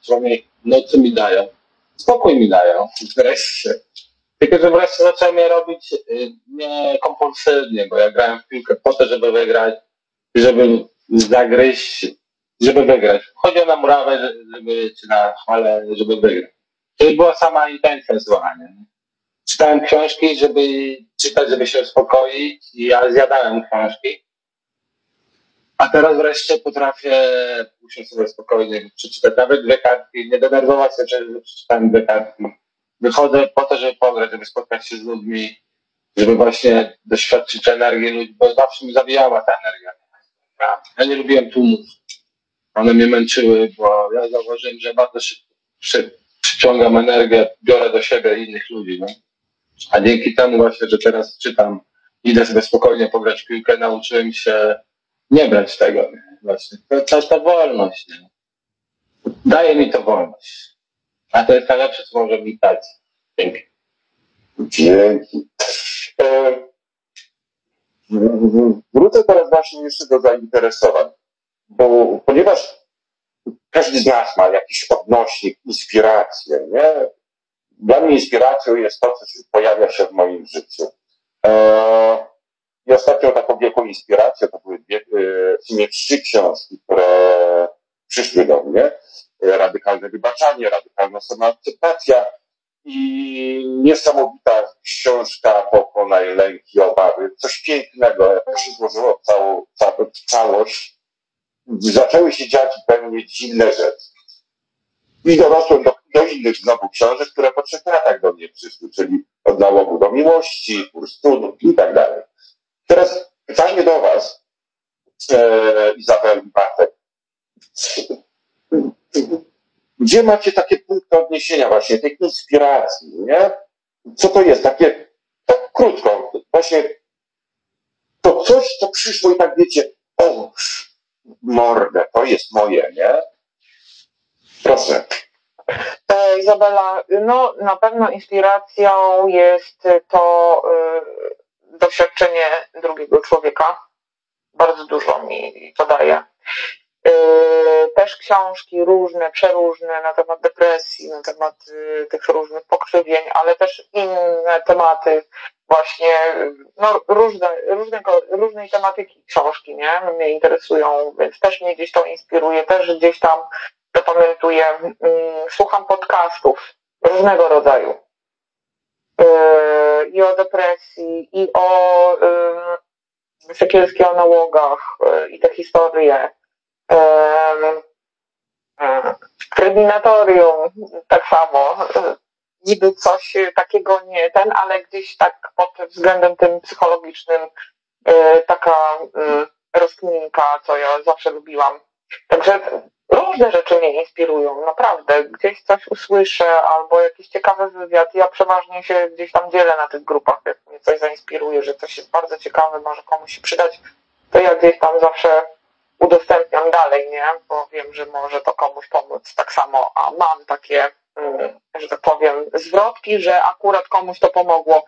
Co mi, no co mi dają? Spokój mi dają, wreszcie. Tylko, że wreszcie zacząłem je robić nie kompulsywnie, bo ja grałem w piłkę po to, żeby wygrać, żeby zagryźć żeby wygrać. Chodzi o murawę, żeby, czy na chwalę, żeby wygrać. To była sama intencja złania. Czytałem książki, żeby czytać, żeby się uspokoić ja zjadałem książki. A teraz wreszcie potrafię usiąść sobie spokojnie, przeczytać nawet dwie kartki, nie denerwować się, że przeczytałem dwie kartki. Wychodzę po to, żeby pograć, żeby spotkać się z ludźmi, żeby właśnie doświadczyć energii ludzi, bo zawsze mi zabijała ta energia. Ja nie lubiłem tłumów. One mnie męczyły, bo ja zauważyłem, że bardzo szybko przy, przyciągam energię, biorę do siebie innych ludzi. No. A dzięki temu właśnie, że teraz czytam, idę sobie spokojnie pograć piłkę, nauczyłem się nie brać tego. Nie? Właśnie. To, to jest ta wolność. Nie? Daje mi to wolność. A to jest najlepsze, co może mi dać. Dzięki. Dzięki. E, Wrócę teraz właśnie jeszcze do zainteresowań, bo ponieważ każdy z nas ma jakiś odnośnik, inspirację, nie? Dla mnie inspiracją jest to, co pojawia się w moim życiu. E, I ostatnią taką wielką inspiracją to były dwie, e, w sumie trzy książki, które przyszły do mnie. E, Radykalne wybaczanie, radykalna samoakceptacja i niesamowita książka Pokonaj lęki, obawy. Coś pięknego. To się złożyło całą, całą całość, zaczęły się dziać we mnie dziwne rzeczy. I dorosłem do, do innych znowu książek, które po trzech latach do mnie przyszły, czyli od nałogu do miłości, kurs cudów i tak dalej. Teraz pytanie do Was, e, Izabel i Bartek. Gdzie macie takie punkty odniesienia właśnie, tej inspiracji, nie? Co to jest? Takie, tak krótko, właśnie to coś, co przyszło i tak wiecie, o, mordę, to jest moje, nie? Proszę. E, Izabela, no na pewno inspiracją jest to y, doświadczenie drugiego człowieka. Bardzo dużo mi to daje. Y, też książki różne, przeróżne na temat depresji, na temat y, tych różnych pokrzywień, ale też inne tematy, właśnie no, różne, różnego, różnej tematyki książki, nie? Mnie interesują, więc też mnie gdzieś to inspiruje, też gdzieś tam zapamiętuję, mm, słucham podcastów różnego rodzaju. Yy, I o depresji, i o yy, Sekielskiej o nałogach, yy, i te historie. Kryminatorium tak samo. Niby coś takiego nie ten, ale gdzieś tak pod względem tym psychologicznym yy, taka yy, rozkminka, co ja zawsze lubiłam. Także różne rzeczy mnie inspirują, naprawdę. Gdzieś coś usłyszę albo jakiś ciekawy wywiad. Ja przeważnie się gdzieś tam dzielę na tych grupach, jak mnie coś zainspiruje, że coś jest bardzo ciekawe, może komuś się przydać, to ja gdzieś tam zawsze udostępniam dalej, nie? Bo wiem, że może to komuś pomóc tak samo, a mam takie, mm, że tak powiem, zwrotki, że akurat komuś to pomogło.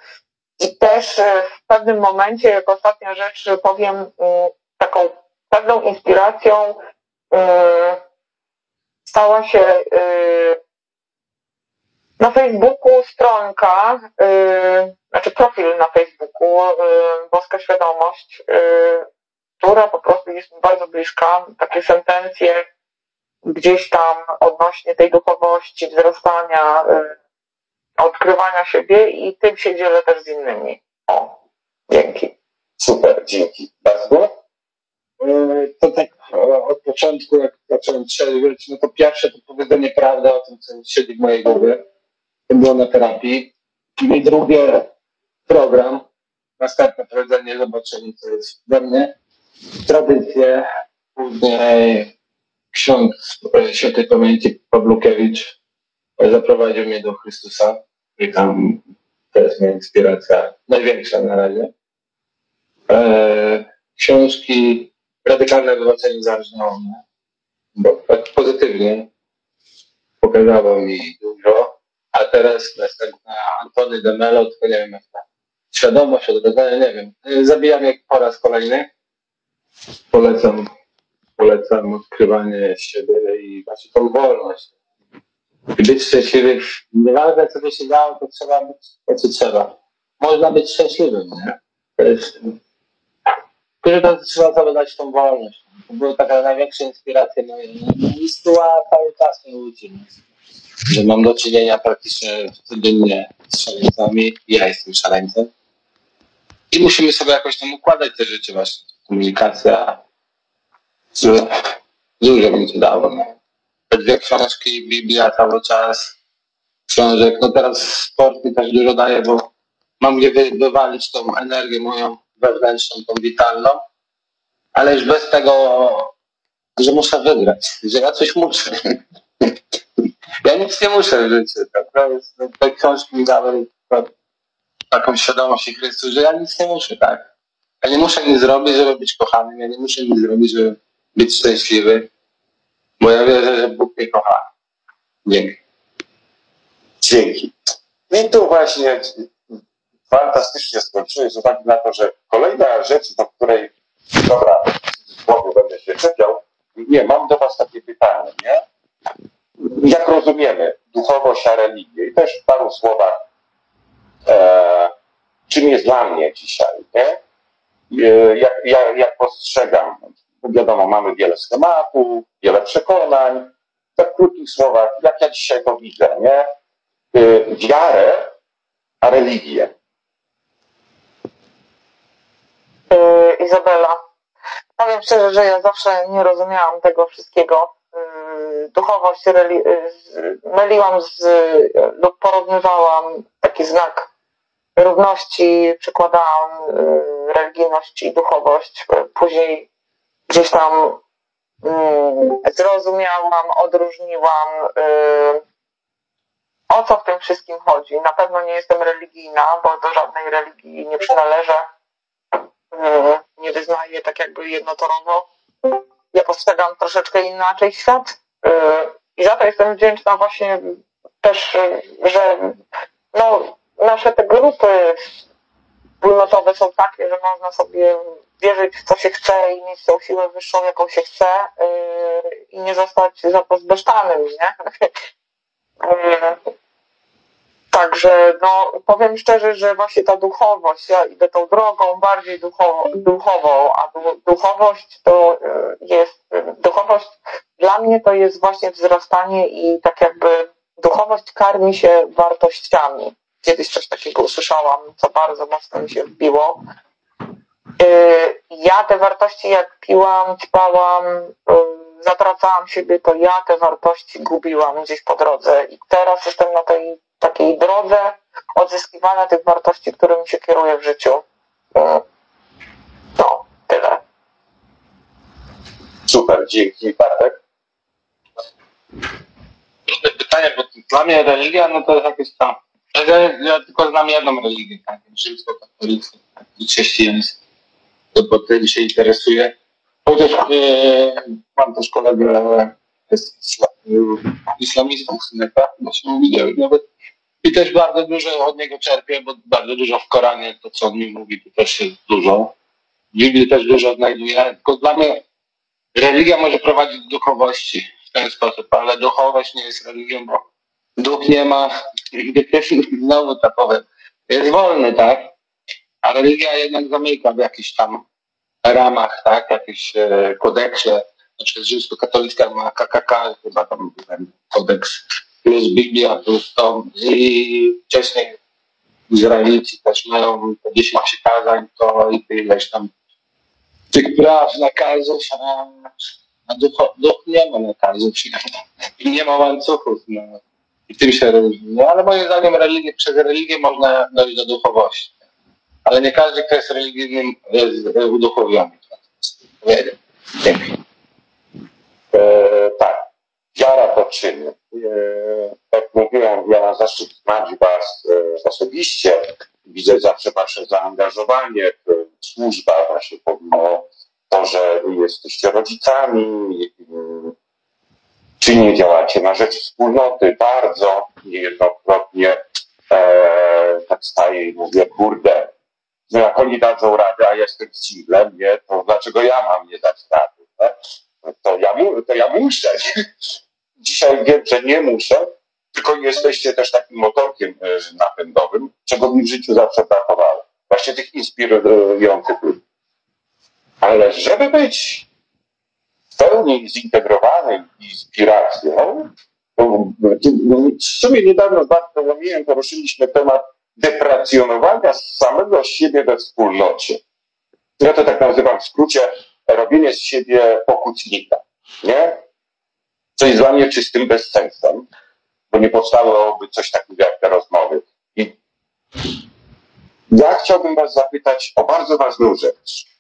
I też e, w pewnym momencie, jako ostatnia rzecz, powiem mm, taką pewną inspiracją e, stała się e, na Facebooku stronka, znaczy profil na Facebooku, Boska Świadomość, która po prostu jest mi bardzo bliska. Takie sentencje gdzieś tam odnośnie tej duchowości, wzrastania, odkrywania siebie i tym się dzielę też z innymi. O, dzięki. Super, dzięki. Bardzo. Yy, To tak od początku, jak zacząłem trzeźwieć, no to pierwsze to powiedzenie prawdy o tym, co siedzi w mojej głowie. To było na terapii. I drugie program. Następne powiedzenie, zobaczenie, co jest we mnie. Tradycje. Później ksiądz e, świętej pamięci Pawlukiewicz e, zaprowadził mnie do Chrystusa. I tam to jest moja inspiracja największa na razie. E, książki Radykalne wywodzenie uzależnione, bo tak pozytywnie pokazało mi dużo, a teraz następna Antony de Mello, tylko nie wiem jak ta świadomość, odrodzenie, nie wiem. Zabija mnie po raz kolejny. Polecam, polecam odkrywanie siebie i właśnie tą wolność. I być szczęśliwy, nieważne co by się dało, to trzeba być, to co trzeba. Można być szczęśliwym, nie? To jest, to trzeba sobie dać tą wolność. To była taka największa inspiracja moja. I sytuacja cały czas mnie ludzi. Że mam do czynienia praktycznie codziennie z szaleńcami. Ja jestem szaleńcem. I musimy sobie jakoś tam układać te rzeczy właśnie. Komunikacja, że dużo mi to dało. Te dwie książki, Biblia cały czas, książek. No teraz sport mi też dużo daje, bo mam gdzie wy- wywalić tą energię moją wewnętrzną, tą witalną, ale już bez tego, że muszę wygrać, że ja coś muszę. Ja nic nie muszę w życiu. tak? Te książki mi dały taką świadomość i że ja nic nie muszę, tak? Ja nie muszę nic zrobić, żeby być kochanym, ja nie muszę nic zrobić, żeby być szczęśliwy, bo ja wierzę, że Bóg mnie kocha. Dzięki. Dzięki. I tu właśnie fantastycznie skończyłeś z uwagi na to, że kolejna rzecz, do której, dobra, znowu będę się czepiał, nie, mam do Was takie pytanie, nie? Jak rozumiemy duchowość, a religię? I też w paru słowach, e, czym jest dla mnie dzisiaj, nie? Jak, jak, jak postrzegam, bo wiadomo, mamy wiele schematów, wiele przekonań, tak w krótkich słowach, jak ja dzisiaj to widzę, nie? y, wiarę, a religię. Yy, Izabela. Powiem szczerze, że ja zawsze nie rozumiałam tego wszystkiego. Duchowość myliłam z, lub porównywałam taki znak równości, przykładałam yy, religijność i duchowość. Później gdzieś tam yy, zrozumiałam, odróżniłam yy, o co w tym wszystkim chodzi. Na pewno nie jestem religijna, bo do żadnej religii nie przynależę. Nie wyznaję tak jakby jednotorowo. Ja postrzegam troszeczkę inaczej świat. I za to jestem wdzięczna właśnie też, że no, nasze te grupy wspólnotowe są takie, że można sobie wierzyć w co się chce i mieć tą siłę wyższą, jaką się chce yy, i nie zostać za to zbesztanym, nie? <laughs> Yy, Także no, powiem szczerze, że właśnie ta duchowość, ja idę tą drogą bardziej duchowo, duchową, a du, duchowość to y, jest, y, duchowość dla mnie to jest właśnie wzrastanie i tak jakby duchowość karmi się wartościami. Kiedyś coś takiego usłyszałam, co bardzo mocno mi się wbiło. Y, Ja te wartości jak piłam, ćpałam, y, zatracałam siebie, to ja te wartości gubiłam gdzieś po drodze i teraz jestem na tej takiej drodze odzyskiwania tych wartości, którymi się kieruję w życiu. Y, No, tyle. Super, dzięki Bartek. Trudne pytanie, bo dla mnie religia, no to jest jakieś tam... Ja, ja tylko znam jedną religię, tak? Rzymskokatolicką, tak? i chrześcijaństwo. To bo tym się interesuje. Chociaż e, mam też kolegę, jest isla- islamistą, tak? Się widziałem nawet. I też bardzo dużo od niego czerpię, bo bardzo dużo w Koranie, to co on mi mówi, to też jest dużo. W Biblii też dużo znajduję. Tylko dla mnie religia może prowadzić do duchowości w ten sposób, ale duchowość nie jest religią, bo duch nie ma, znowu tak powiem, jest wolny, tak? A religia jednak zamyka w jakichś tam ramach, tak? Jakiś e, kodeksie. Na przykład rzymskokatolicka ma KKK, chyba tam kodeks plus Biblia, plus to i wcześniej Izraelici też mają te 10 przykazań, to i ileś tam tych praw, nakazów, a, a duch, duch nie ma nakazów i nie ma łańcuchów. No. I tym się różni. No, ale moim zdaniem religię, przez religię można dojść do duchowości. Ale nie każdy, kto jest religijnym, jest uduchowiony. Dzięki. E, tak, wiara to czyn. E, jak mówiłem, ja mam zaszczyt znać Was e, osobiście. Widzę zawsze Wasze zaangażowanie w służba, Wasze pomimo to, że jesteście rodzicami, e, czynnie działacie na rzecz wspólnoty, bardzo niejednokrotnie e, tak staję i mówię, kurde, no jak oni dadzą radę, a ja jestem singlem, nie, to dlaczego ja mam nie dać rady? Nie? To, ja, to ja muszę. <laughs> Dzisiaj wiem, że nie muszę, tylko jesteście też takim motorkiem e, napędowym, czego mi w życiu zawsze brakowało. Właśnie tych inspirujących ludzi. Ale żeby być w pełni zintegrowanym inspiracją, to w sumie niedawno z Bartolomiejem poruszyliśmy temat deprecjonowania samego siebie we wspólnocie. Ja to tak nazywam w skrócie robienie z siebie pokutnika, nie? Co jest dla mnie czystym bezsensem, bo nie powstałoby coś takiego jak te rozmowy. I ja chciałbym Was zapytać o bardzo ważną rzecz.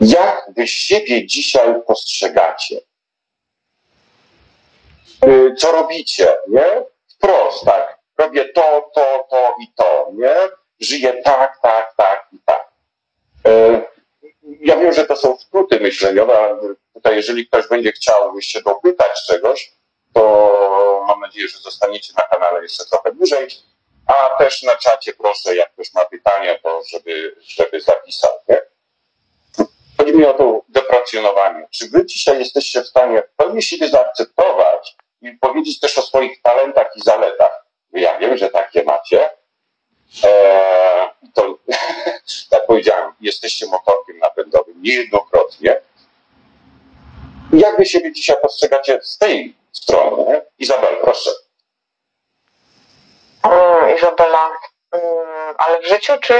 Jak Wy siebie dzisiaj postrzegacie? Y, Co robicie, nie? Wprost, tak. Robię to, to, to i to, nie? Żyję tak, tak, tak i tak. Y, Ja wiem, że to są skróty myśleniowe, tutaj jeżeli ktoś będzie chciał się dopytać czegoś, to mam nadzieję, że zostaniecie na kanale jeszcze trochę dłużej. A też na czacie proszę, jak ktoś ma pytania, to żeby, żeby zapisał. Nie? Chodzi mi o to deprecjonowanie. Czy wy dzisiaj jesteście w stanie w pełni siebie zaakceptować i powiedzieć też o swoich talentach i zaletach? Ja wiem, że takie macie. Eee, to, jak <laughs> powiedziałem, jesteście motorkiem napędowym niejednokrotnie. Jak wy siebie dzisiaj postrzegacie z tej strony? Izabel, proszę. Mm, Izabela, mm, ale w życiu czy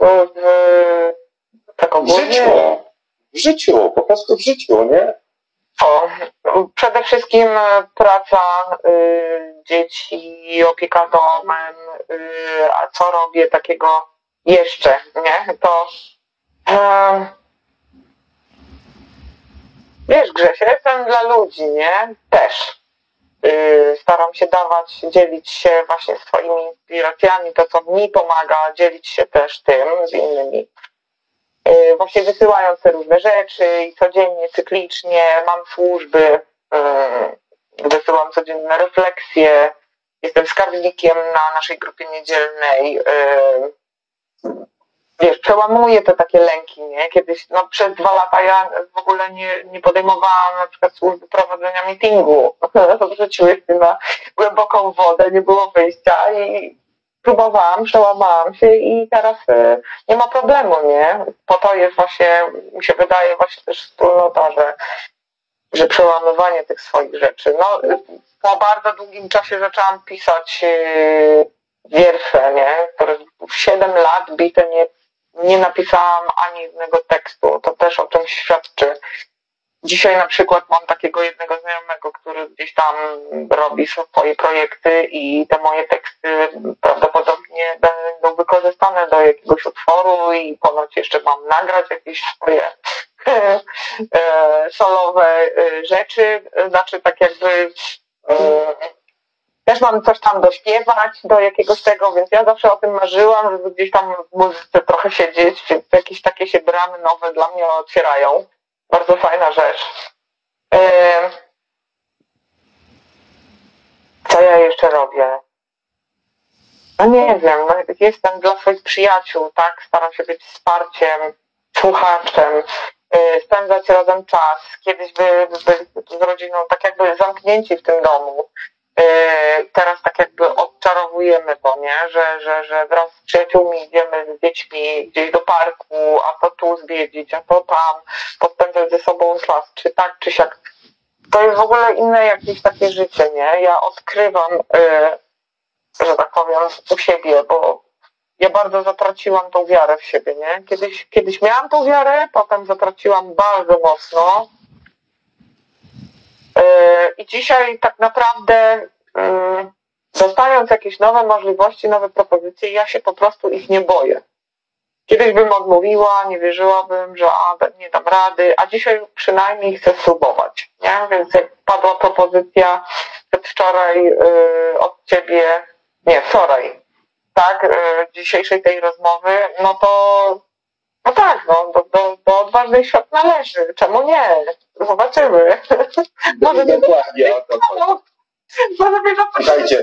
w, w, tak W ogólnie? życiu. W życiu, po prostu w życiu, nie? O, przede wszystkim e, praca, y, dzieci, opieka domem, y, a co robię takiego jeszcze, nie? To em, wiesz Grzesia, jestem dla ludzi, nie? Też. Y, staram się dawać, dzielić się właśnie swoimi inspiracjami, to co mi pomaga, dzielić się też tym z innymi. Y, właśnie wysyłając te różne rzeczy i codziennie, cyklicznie, mam służby, y, wysyłam codzienne refleksje, jestem skarbnikiem na naszej grupie niedzielnej. y, Wiesz, przełamuję te takie lęki, nie? Kiedyś, no przez dwa lata ja w ogóle nie, nie podejmowałam na przykład służby prowadzenia meetingu. <laughs> Wrzuciły się na głęboką wodę, nie było wyjścia i próbowałam, przełamałam się i teraz y, nie ma problemu, nie? Po to jest właśnie, mi się wydaje właśnie też wspólnota, że, że przełamywanie tych swoich rzeczy. No, po bardzo długim czasie zaczęłam pisać y, wiersze, nie? Które w 7 lat bite nie, nie napisałam ani jednego tekstu. To też o czymś świadczy. Dzisiaj na przykład mam takiego jednego znajomego, który gdzieś tam robi swoje projekty i te moje teksty prawdopodobnie będą wykorzystane do jakiegoś utworu i ponoć jeszcze mam nagrać jakieś swoje <laughs> e, solowe e, rzeczy, znaczy tak jakby e, też mam coś tam dośpiewać do jakiegoś tego, więc ja zawsze o tym marzyłam, żeby gdzieś tam w muzyce trochę siedzieć, jakieś takie się bramy nowe dla mnie otwierają. Bardzo fajna rzecz. Co ja jeszcze robię? No nie wiem, no jestem dla swoich przyjaciół, tak? Staram się być wsparciem, słuchaczem, y, spędzać razem czas. Kiedyś by, tu z rodziną tak jakby zamknięci w tym domu. Y, Teraz tak jakby odczarowujemy to, nie? Że, że, że wraz z przyjaciółmi idziemy z dziećmi gdzieś do parku, a to tu zwiedzić, a to tam, pospędzać ze sobą czas, czy tak, czy siak. To jest w ogóle inne jakieś takie życie, nie? Ja odkrywam, y, że tak powiem, u siebie, bo ja bardzo zatraciłam tą wiarę w siebie, nie? Kiedyś, kiedyś miałam tą wiarę, potem zatraciłam bardzo mocno. Yy, I dzisiaj tak naprawdę dostając jakieś nowe możliwości, nowe propozycje, ja się po prostu ich nie boję. Kiedyś bym odmówiła, nie wierzyłabym, że a, nie dam rady, a dzisiaj przynajmniej chcę spróbować. Nie? Więc jak padła propozycja przedwczoraj yy, od ciebie, nie, wczoraj, tak, yy, dzisiejszej tej rozmowy, no to no tak, no, do, do, do odważnej świat należy. Czemu nie? Zobaczymy. Może nie Dokładnie no, może mnie Słuchajcie.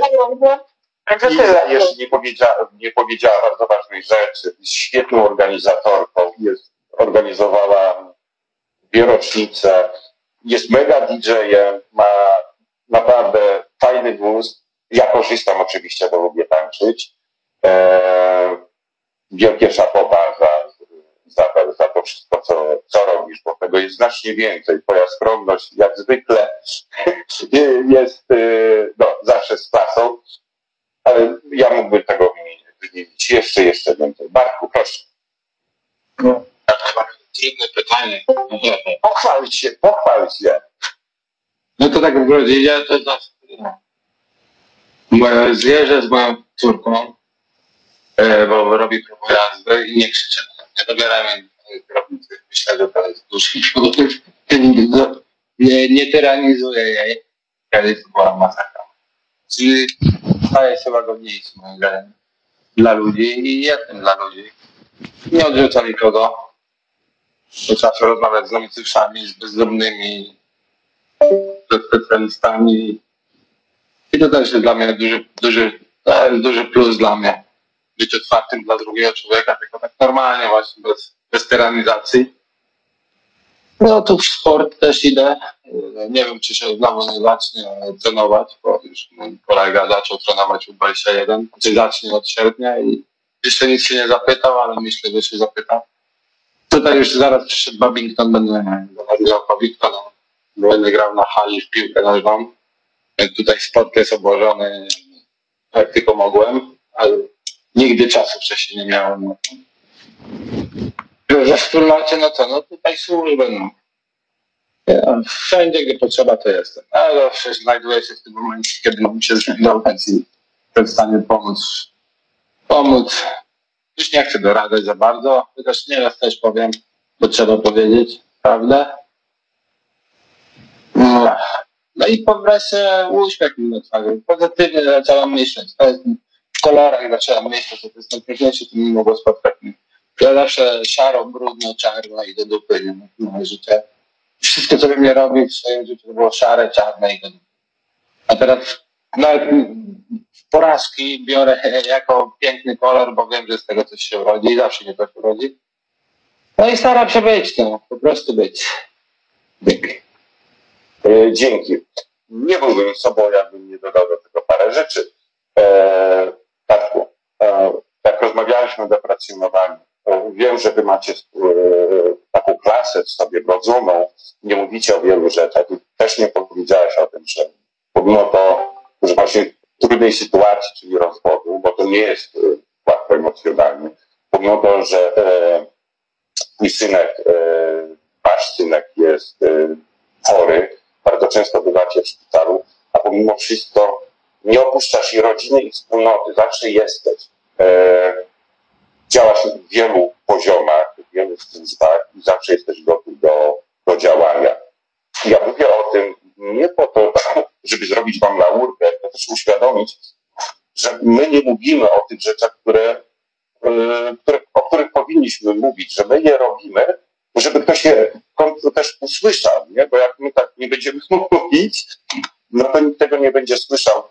Także Iza jeszcze nie powiedziała, nie powiedziała bardzo ważnej rzeczy. Jest świetną organizatorką. Jest, organizowała dwie rocznice. Jest mega DJ-em. Ma naprawdę fajny głos. Ja korzystam oczywiście, bo lubię tańczyć. Eee, wielkie szapoba za, za, za to wszystko, co, co robisz, bo tego jest znacznie więcej. Twoja skromność, jak zwykle, <laughs> jest y, no, zawsze z klasą. Ale ja mógłbym tego wymienić, jeszcze, jeszcze więcej. Bartku, proszę. No, ja trudne pytanie. Pochwalić się, pochwalić się. No to tak w rodzinie to zawsze. Moje zwierzę z moją córką, e, bo robi prawo jazdy i nie krzyczy. Dobieramy kierownicy. Myślę, że to jest duży <laughs> plus. Nie, nie tyranizuje jej. Kiedyś to była masakra. Czyli staje się łagodniejszy moim zdaniem. Dla ludzi i jestem dla ludzi. Nie odrzucam nikogo. Potrafię rozmawiać z namysłami, z bezdomnymi, ze specjalistami. I to też jest dla mnie duży, duży, jest duży plus dla mnie. Być otwartym dla drugiego człowieka, tylko tak normalnie właśnie, bez, bez tyranizacji. No tu w sport też idę. Nie wiem, czy się znowu nie zacznie trenować, bo już kolega zaczął trenować u 21, czy zacznie od sierpnia i jeszcze nic się nie zapytał, ale myślę, że się zapyta. Tutaj już zaraz przyszedł Babington, będę grał Babington, będę grał na hali w piłkę nożną. Tutaj sport jest obłożony jak tylko mogłem, ale nigdy czasu wcześniej nie miałem. na to. No co, no tutaj służby, no. Ja wszędzie, gdzie potrzeba, to jestem. Ale zawsze znajduję się w tym momencie, kiedy mógłbym się znajdować i jestem w stanie pomóc. Pomóc. Już nie chcę doradzać za bardzo, chociaż nieraz też powiem, bo trzeba powiedzieć prawdę. No, no i po prostu uśmiech mi na twarzy. Pozytywnie zacząłem myśleć. To jest kolorach zacząłem myśleć, że to jest najpiękniejsze, co mi mogło spotkać. Ja zawsze szaro, brudno, czarno i do dupy nie ma moje życie. Wszystko, co bym nie robił w swoim życiu, to było szare, czarne i do dupy. A teraz nawet porażki biorę <laughs> jako piękny kolor, bo wiem, że z tego coś się urodzi i zawsze się coś urodzi. No i staram się być, no, po prostu być. Byk. E, Dzięki. Nie byłbym sobą, jakbym nie dodał do tego parę rzeczy. E, jak rozmawialiśmy o deprecjonowaniu, to wiem, że wy macie e, taką klasę w sobie wrodzoną, nie mówicie o wielu rzeczach. Też nie powiedziałeś o tym, że pomimo to, że właśnie trudnej sytuacji, czyli rozwodu, bo to nie jest e, łatwo emocjonalnie, pomimo to, że e, twój synek, e, wasz synek jest e, chory, bardzo często bywacie w szpitalu, a pomimo wszystko nie opuszczasz i rodziny, i wspólnoty, zawsze jesteś. E, działasz w wielu poziomach, w wielu służbach i zawsze jesteś gotów do, do działania. Ja mówię o tym nie po to, <laughs> żeby zrobić wam laurkę, tylko też uświadomić, że my nie mówimy o tych rzeczach, które, e, które, o których powinniśmy mówić, że my je robimy, żeby ktoś je też usłyszał, nie? bo jak my tak nie będziemy <laughs> mówić, no to nikt tego nie będzie słyszał.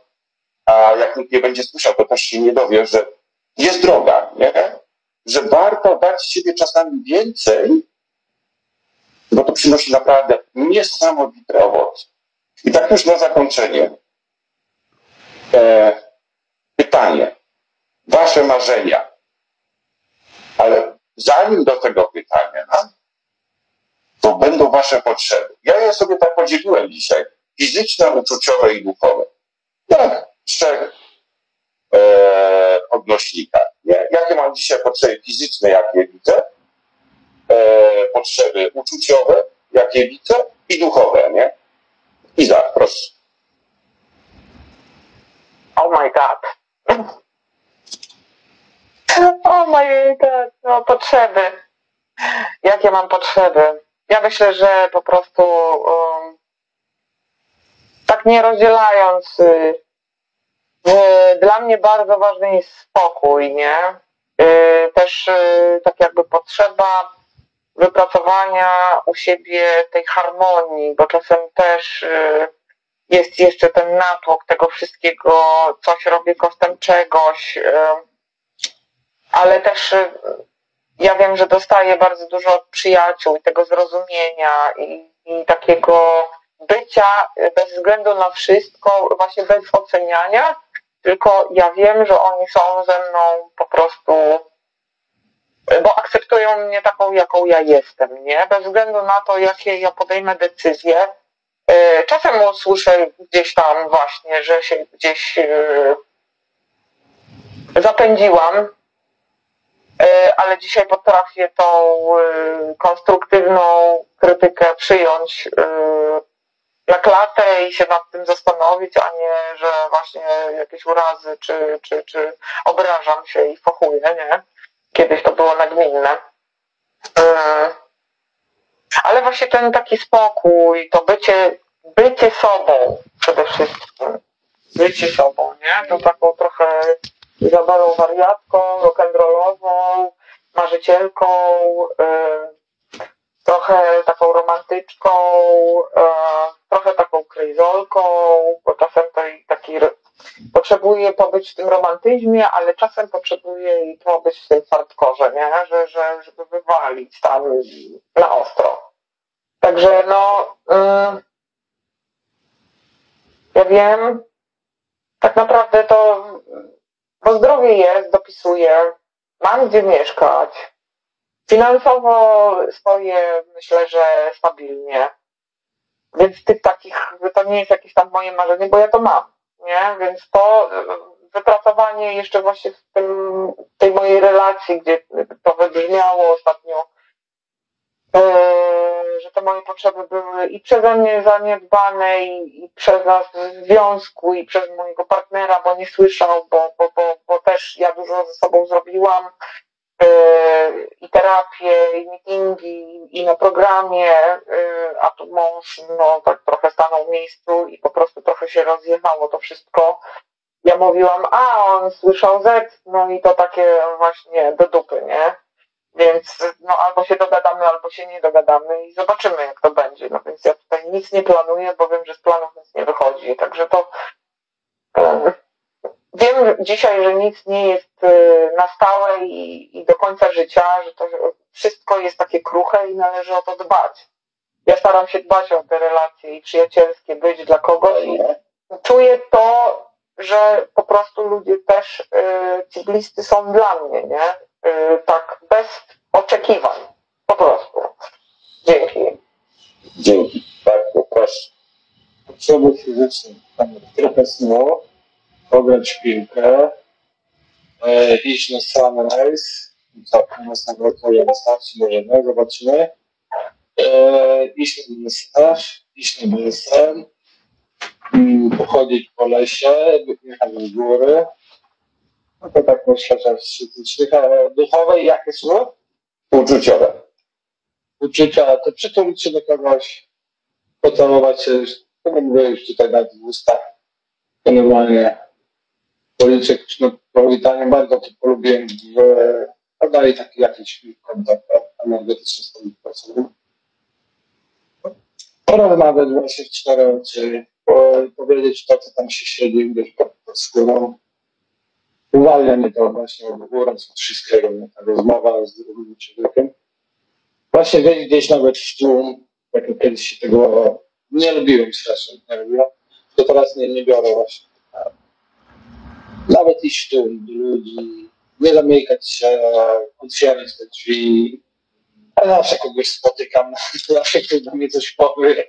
A jak nikt nie będzie słyszał, to też się nie dowie, że jest droga, nie? że warto dać siebie czasami więcej, bo to przynosi naprawdę niesamowite owoce. I tak już na zakończenie. E, pytanie. Wasze marzenia. Ale zanim do tego pytania, to będą wasze potrzeby. Ja je sobie tak podzieliłem dzisiaj. Fizyczne, uczuciowe i duchowe. Tak, trzech e, odnośnikach. Nie? Jakie mam dzisiaj potrzeby fizyczne, jakie widzę, e, potrzeby uczuciowe, jakie widzę i duchowe, nie? Iza, proszę. Oh my god. Oh my god, no potrzeby. Jakie mam potrzeby? Ja myślę, że po prostu um, tak nie rozdzielając, y, dla mnie bardzo ważny jest spokój, nie? Y, też y, tak jakby potrzeba wypracowania u siebie tej harmonii, bo czasem też y, jest jeszcze ten natłok tego wszystkiego, coś robię kosztem czegoś, y, ale też y, ja wiem, że dostaję bardzo dużo od przyjaciół i tego zrozumienia i, i takiego bycia y, bez względu na wszystko, właśnie bez oceniania, tylko ja wiem, że oni są ze mną po prostu, bo akceptują mnie taką, jaką ja jestem, nie? Bez względu na to, jakie ja podejmę decyzje. Y, Czasem usłyszę gdzieś tam właśnie, że się gdzieś y, zapędziłam, e, ale dzisiaj potrafię tą e, konstruktywną krytykę przyjąć e, na klatę i się nad tym zastanowić, a nie, że właśnie jakieś urazy, czy, czy, czy obrażam się i fochuję, nie? Kiedyś to było nagminne. Ale właśnie ten taki spokój, to bycie, bycie sobą przede wszystkim. Bycie sobą, nie? To taką trochę zabawą wariatką, rock'n'rollową, marzycielką, yy, trochę taką romantyczką, yy, trochę taką kryzolką, bo czasem to taki potrzebuje pobyć w tym romantyzmie, ale czasem potrzebuje i pobyć w tym hardkorze, nie? Że, że, żeby wywalić tam na ostro. Także no, yy, ja wiem, tak naprawdę to bo zdrowie jest, dopisuję, mam gdzie mieszkać, finansowo swoje myślę, że stabilnie. Więc tych takich, to nie jest jakieś tam moje marzenie, bo ja to mam, nie? Więc to wypracowanie jeszcze właśnie w tym, tej mojej relacji, gdzie to wybrzmiało ostatnio, E, że te moje potrzeby były i przeze mnie zaniedbane, i, i przez nas w związku, i przez mojego partnera, bo nie słyszał, bo, bo, bo, bo też ja dużo ze sobą zrobiłam e, i terapię, i meetingi, i na programie, e, a tu mąż no, tak trochę stanął w miejscu i po prostu trochę się rozjechało to wszystko. Ja mówiłam, a on słyszał Z, no i to takie właśnie do dupy, nie? Więc no, albo się dogadamy, albo się nie dogadamy i zobaczymy, jak to będzie. No więc ja tutaj nic nie planuję, bo wiem, że z planów nic nie wychodzi. Także to e, wiem dzisiaj, że nic nie jest e, na stałe i, i do końca życia, że to wszystko jest takie kruche i należy o to dbać. Ja staram się dbać o te relacje i przyjacielskie, być dla kogoś i czuję to, że po prostu ludzie też, e, ci bliscy są dla mnie, nie? Y, tak bez oczekiwań. Po prostu. Dzięki. Dzięki. Bardzo proszę. Potrzeby fizyczne. Tam trochę snu, pograć piłkę, e, iść na sunrise, co nas nagradzuje wystarczy, może zobaczymy. E, iść na masaż, iść na basen, mm, pochodzić po lesie, jechać w góry, no to tak myślę, że fizycznych, a duchowej jakie są? Uczuciowe. Uczucia, to przytulić się do kogoś, pocałować się, to mówię już tutaj na w ustach, to normalnie policzek no, powitanie bardzo to polubiłem, że daje taki jakiś kontakt energetyczny z tą osobą. Porozmawiać właśnie w cztery oczy, powiedzieć to, co tam się siedzi gdzieś pod, pod skórą uwalnia mnie to właśnie od góry, wszystkiego, ta rozmowa z drugim człowiekiem. Właśnie gdzieś nawet w tłum, tak jak kiedyś się tego nie lubiłem strasznie, nie lubiłem, to teraz nie, nie biorę właśnie. Nawet iść tłum do ludzi, nie zamykać się, otwierać te drzwi. A zawsze kogoś spotykam, <laughs> zawsze ktoś do mnie coś powie.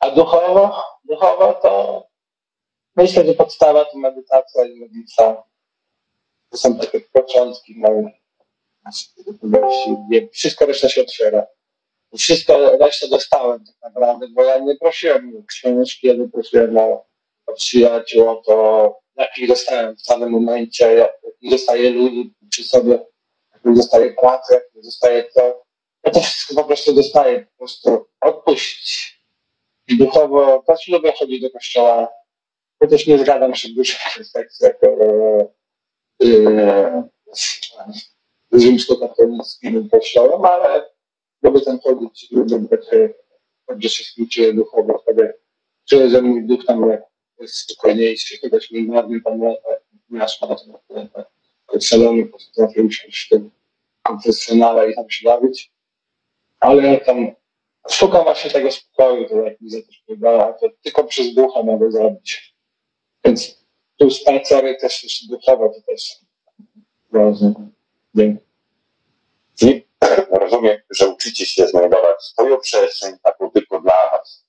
A duchowo, duchowo to Myślę, że podstawa to medytacja i modlitwa. To są takie początki moje. Wszystko reszta się otwiera. Wszystko resztę dostałem tak naprawdę, bo ja nie prosiłem książki, ja nie prosiłem o, o przyjaciół, to, jakich dostałem w danym momencie, jakich dostaję ludzi przy sobie, jakich dostaję pracę, jakich dostaję to. Ja to wszystko po prostu dostaję, po prostu odpuścić. Duchowo też lubię chodzić do kościoła, Chociaż nie zgadzam się dużo z jako e, z rzymskokatolickim kościołem, ale lubię tam chodzić, lubię dobrze się skróciłem duchowo, wtedy czuję, że mój duch tam jest spokojniejszy, chociaż mi marny tam miasta na tym salonu, potrafię usiąść w tym konfesjonale i tam się bawić, ale tam szukam właśnie tego spokoju, to jak za też powiedziała, to tylko przez ducha mogę zrobić. Więc tu spacery też jeszcze duchowe to też ważne. Czyli <clears throat> rozumiem, że uczycie się znajdować swoją przestrzeń taką tylko dla Was.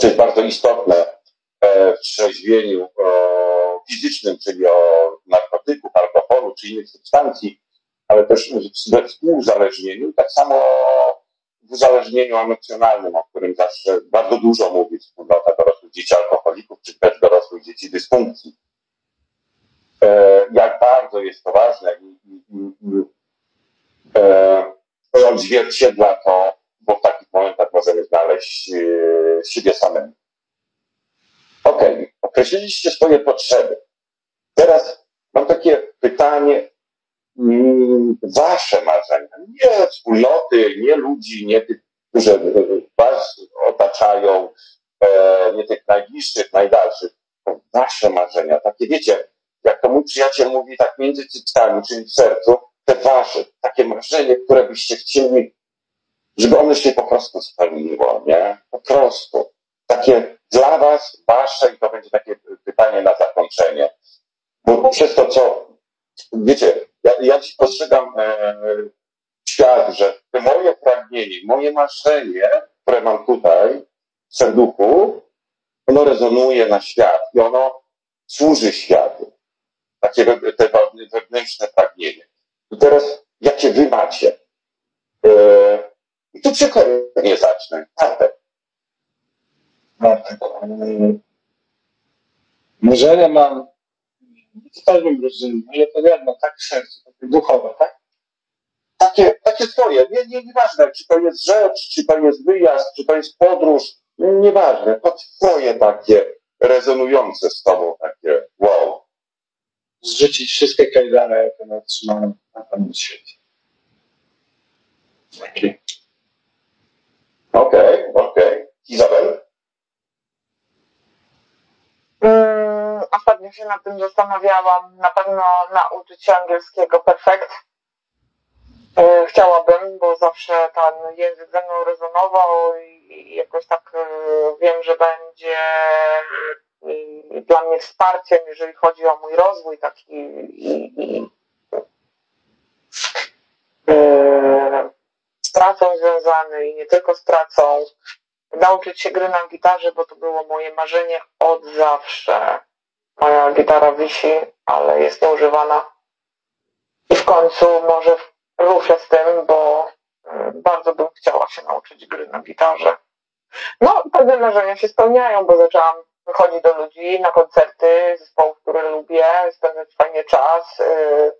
To jest bardzo istotne e, w trzeźwieniu fizycznym, czyli o narkotyków, alkoholu, czy innych substancji, ale też we współzależnieniu, tak samo w uzależnieniu emocjonalnym, o którym zawsze bardzo dużo mówi wspólnota dorosłych dzieci alkoholików, czy też dorosłych dzieci dysfunkcji. E, jak bardzo jest to ważne i, i, i e, odzwierciedla to, bo w takich momentach możemy znaleźć e, siebie Ok, określiliście swoje potrzeby. Teraz mam takie pytanie, mm, wasze marzenia, nie wspólnoty, nie ludzi, nie tych, którzy was otaczają, e, nie tych najbliższych, najdalszych, wasze marzenia, takie wiecie, jak to mój przyjaciel mówi, tak między cyckami, czyli w sercu, te wasze, takie marzenie, które byście chcieli, żeby one się po prostu spełniło, nie? Po prostu. Takie dla was, wasze i to będzie takie pytanie na zakończenie. Bo przez to, co, wiecie, ja, ja dziś postrzegam e, świat, że moje pragnienie, moje marzenie, które mam tutaj w serduchu, ono rezonuje na świat i ono służy światu. Takie te wewnętrzne pragnienie. I teraz, jakie wy macie? E, I tu przykładnie zacznę. Bartek. Marzenia mam w pewnym rozumieniu, ale to wiadomo, tak serce, takie duchowe, tak? Takie, takie twoje, nie, nie, nieważne, czy to jest rzecz, czy to jest wyjazd, czy to jest podróż, nieważne, to twoje takie rezonujące z tobą, takie wow. Zrzucić wszystkie kajdany, jakie otrzymałem na tym świecie. Okej, okej. Okay, okay. Izabel? Mm, ostatnio się nad tym zastanawiałam. Na pewno nauczyć się angielskiego perfekt. E, chciałabym, bo zawsze ten język ze mną rezonował i jakoś tak e, wiem, że będzie dla mnie wsparciem, jeżeli chodzi o mój rozwój taki i, z pracą związany i nie tylko z pracą nauczyć się gry na gitarze, bo to było moje marzenie od zawsze. Moja gitara wisi, ale jest nieużywana. I w końcu może ruszę z tym, bo mm, bardzo bym chciała się nauczyć gry na gitarze. No, pewne marzenia się spełniają, bo zaczęłam wychodzić do ludzi na koncerty zespołów, które lubię, spędzać fajnie czas. Y,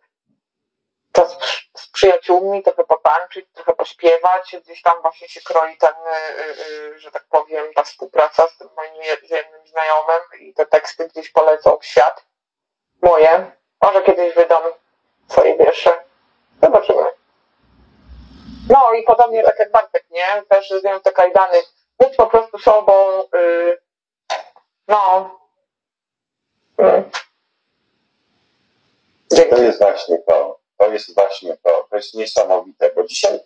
czas z przyjaciółmi, trochę potańczyć, trochę pośpiewać. Gdzieś tam właśnie się kroi ten, y, y, że tak powiem, ta współpraca z tym moim jednym znajomym i te teksty gdzieś polecą w świat. Moje. Może kiedyś wydam swoje wiersze. Zobaczymy. No i podobnie tak jak Bartek, nie? Też zdjąłem te kajdany. Być po prostu sobą. No. Yy. To jest właśnie to to jest właśnie to, to jest niesamowite, bo dzisiaj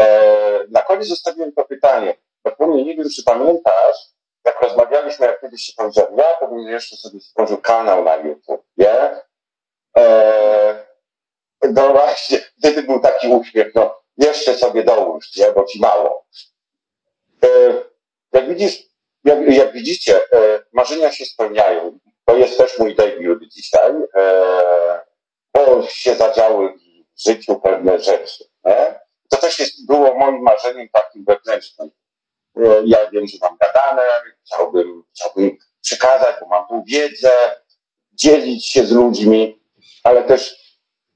e, na koniec zostawiłem to pytanie, mnie nie wiem, czy pamiętasz, jak rozmawialiśmy, jak kiedyś się powiedział, ja to bym jeszcze sobie stworzył kanał na YouTube, nie? E, no właśnie, wtedy był taki uśmiech, no jeszcze sobie dołóż, nie? Bo ci mało. E, jak widzisz, jak, jak widzicie, e, marzenia się spełniają. To jest też mój debiut dzisiaj. E, bo się zadziały w życiu pewne rzeczy. Nie? To też jest, było moim marzeniem takim wewnętrznym. E, ja wiem, że mam gadane, chciałbym, chciałbym przekazać, bo mam tu wiedzę, dzielić się z ludźmi, ale też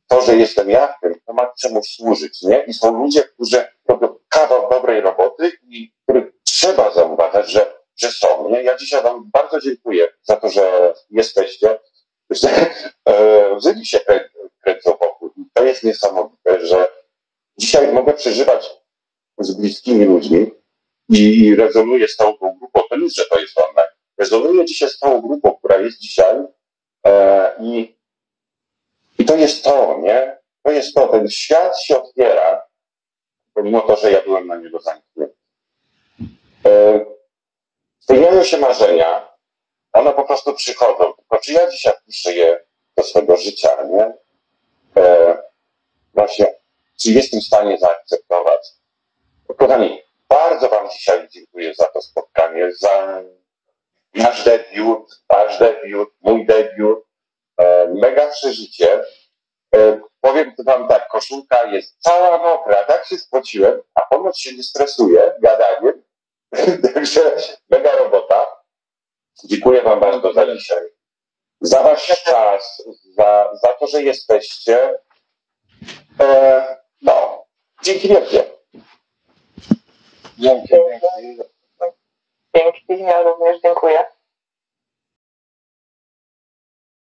to, że jestem ja tym, to ma czemu służyć, nie? I są ludzie, którzy robią kawał dobrej roboty i których trzeba zauważać, że, że są, nie? Ja dzisiaj Wam bardzo dziękuję za to, że jesteście. Łzy mi się kręcą wokół. I to jest niesamowite, że dzisiaj mogę przeżywać z bliskimi ludźmi i rezonuję z tą grupą, to już, że to jest online. Rezonuję dzisiaj z tą grupą, która jest dzisiaj e, i, i to jest to, nie? To jest to, ten świat się otwiera, pomimo to, że ja byłem na niego zamknięty. E, spełniają się marzenia, one po prostu przychodzą. Tylko czy ja dzisiaj wpiszę je do swojego życia, nie? E, właśnie, czy jestem w stanie zaakceptować? Kochani, bardzo Wam dzisiaj dziękuję za to spotkanie, za nasz debiut, Wasz debiut, mój debiut. E, mega przeżycie. E, powiem wam tak, koszulka jest cała mokra, tak się spociłem, a ponoć się nie stresuje gadaniem. <laughs> Także mega robota. Dziękuję wam bardzo za dzisiaj. Za wasz czas, za, za to, że jesteście. E, no, dzięki wielkie. Dzięki, dzięki. Dzięki, ja również dziękuję.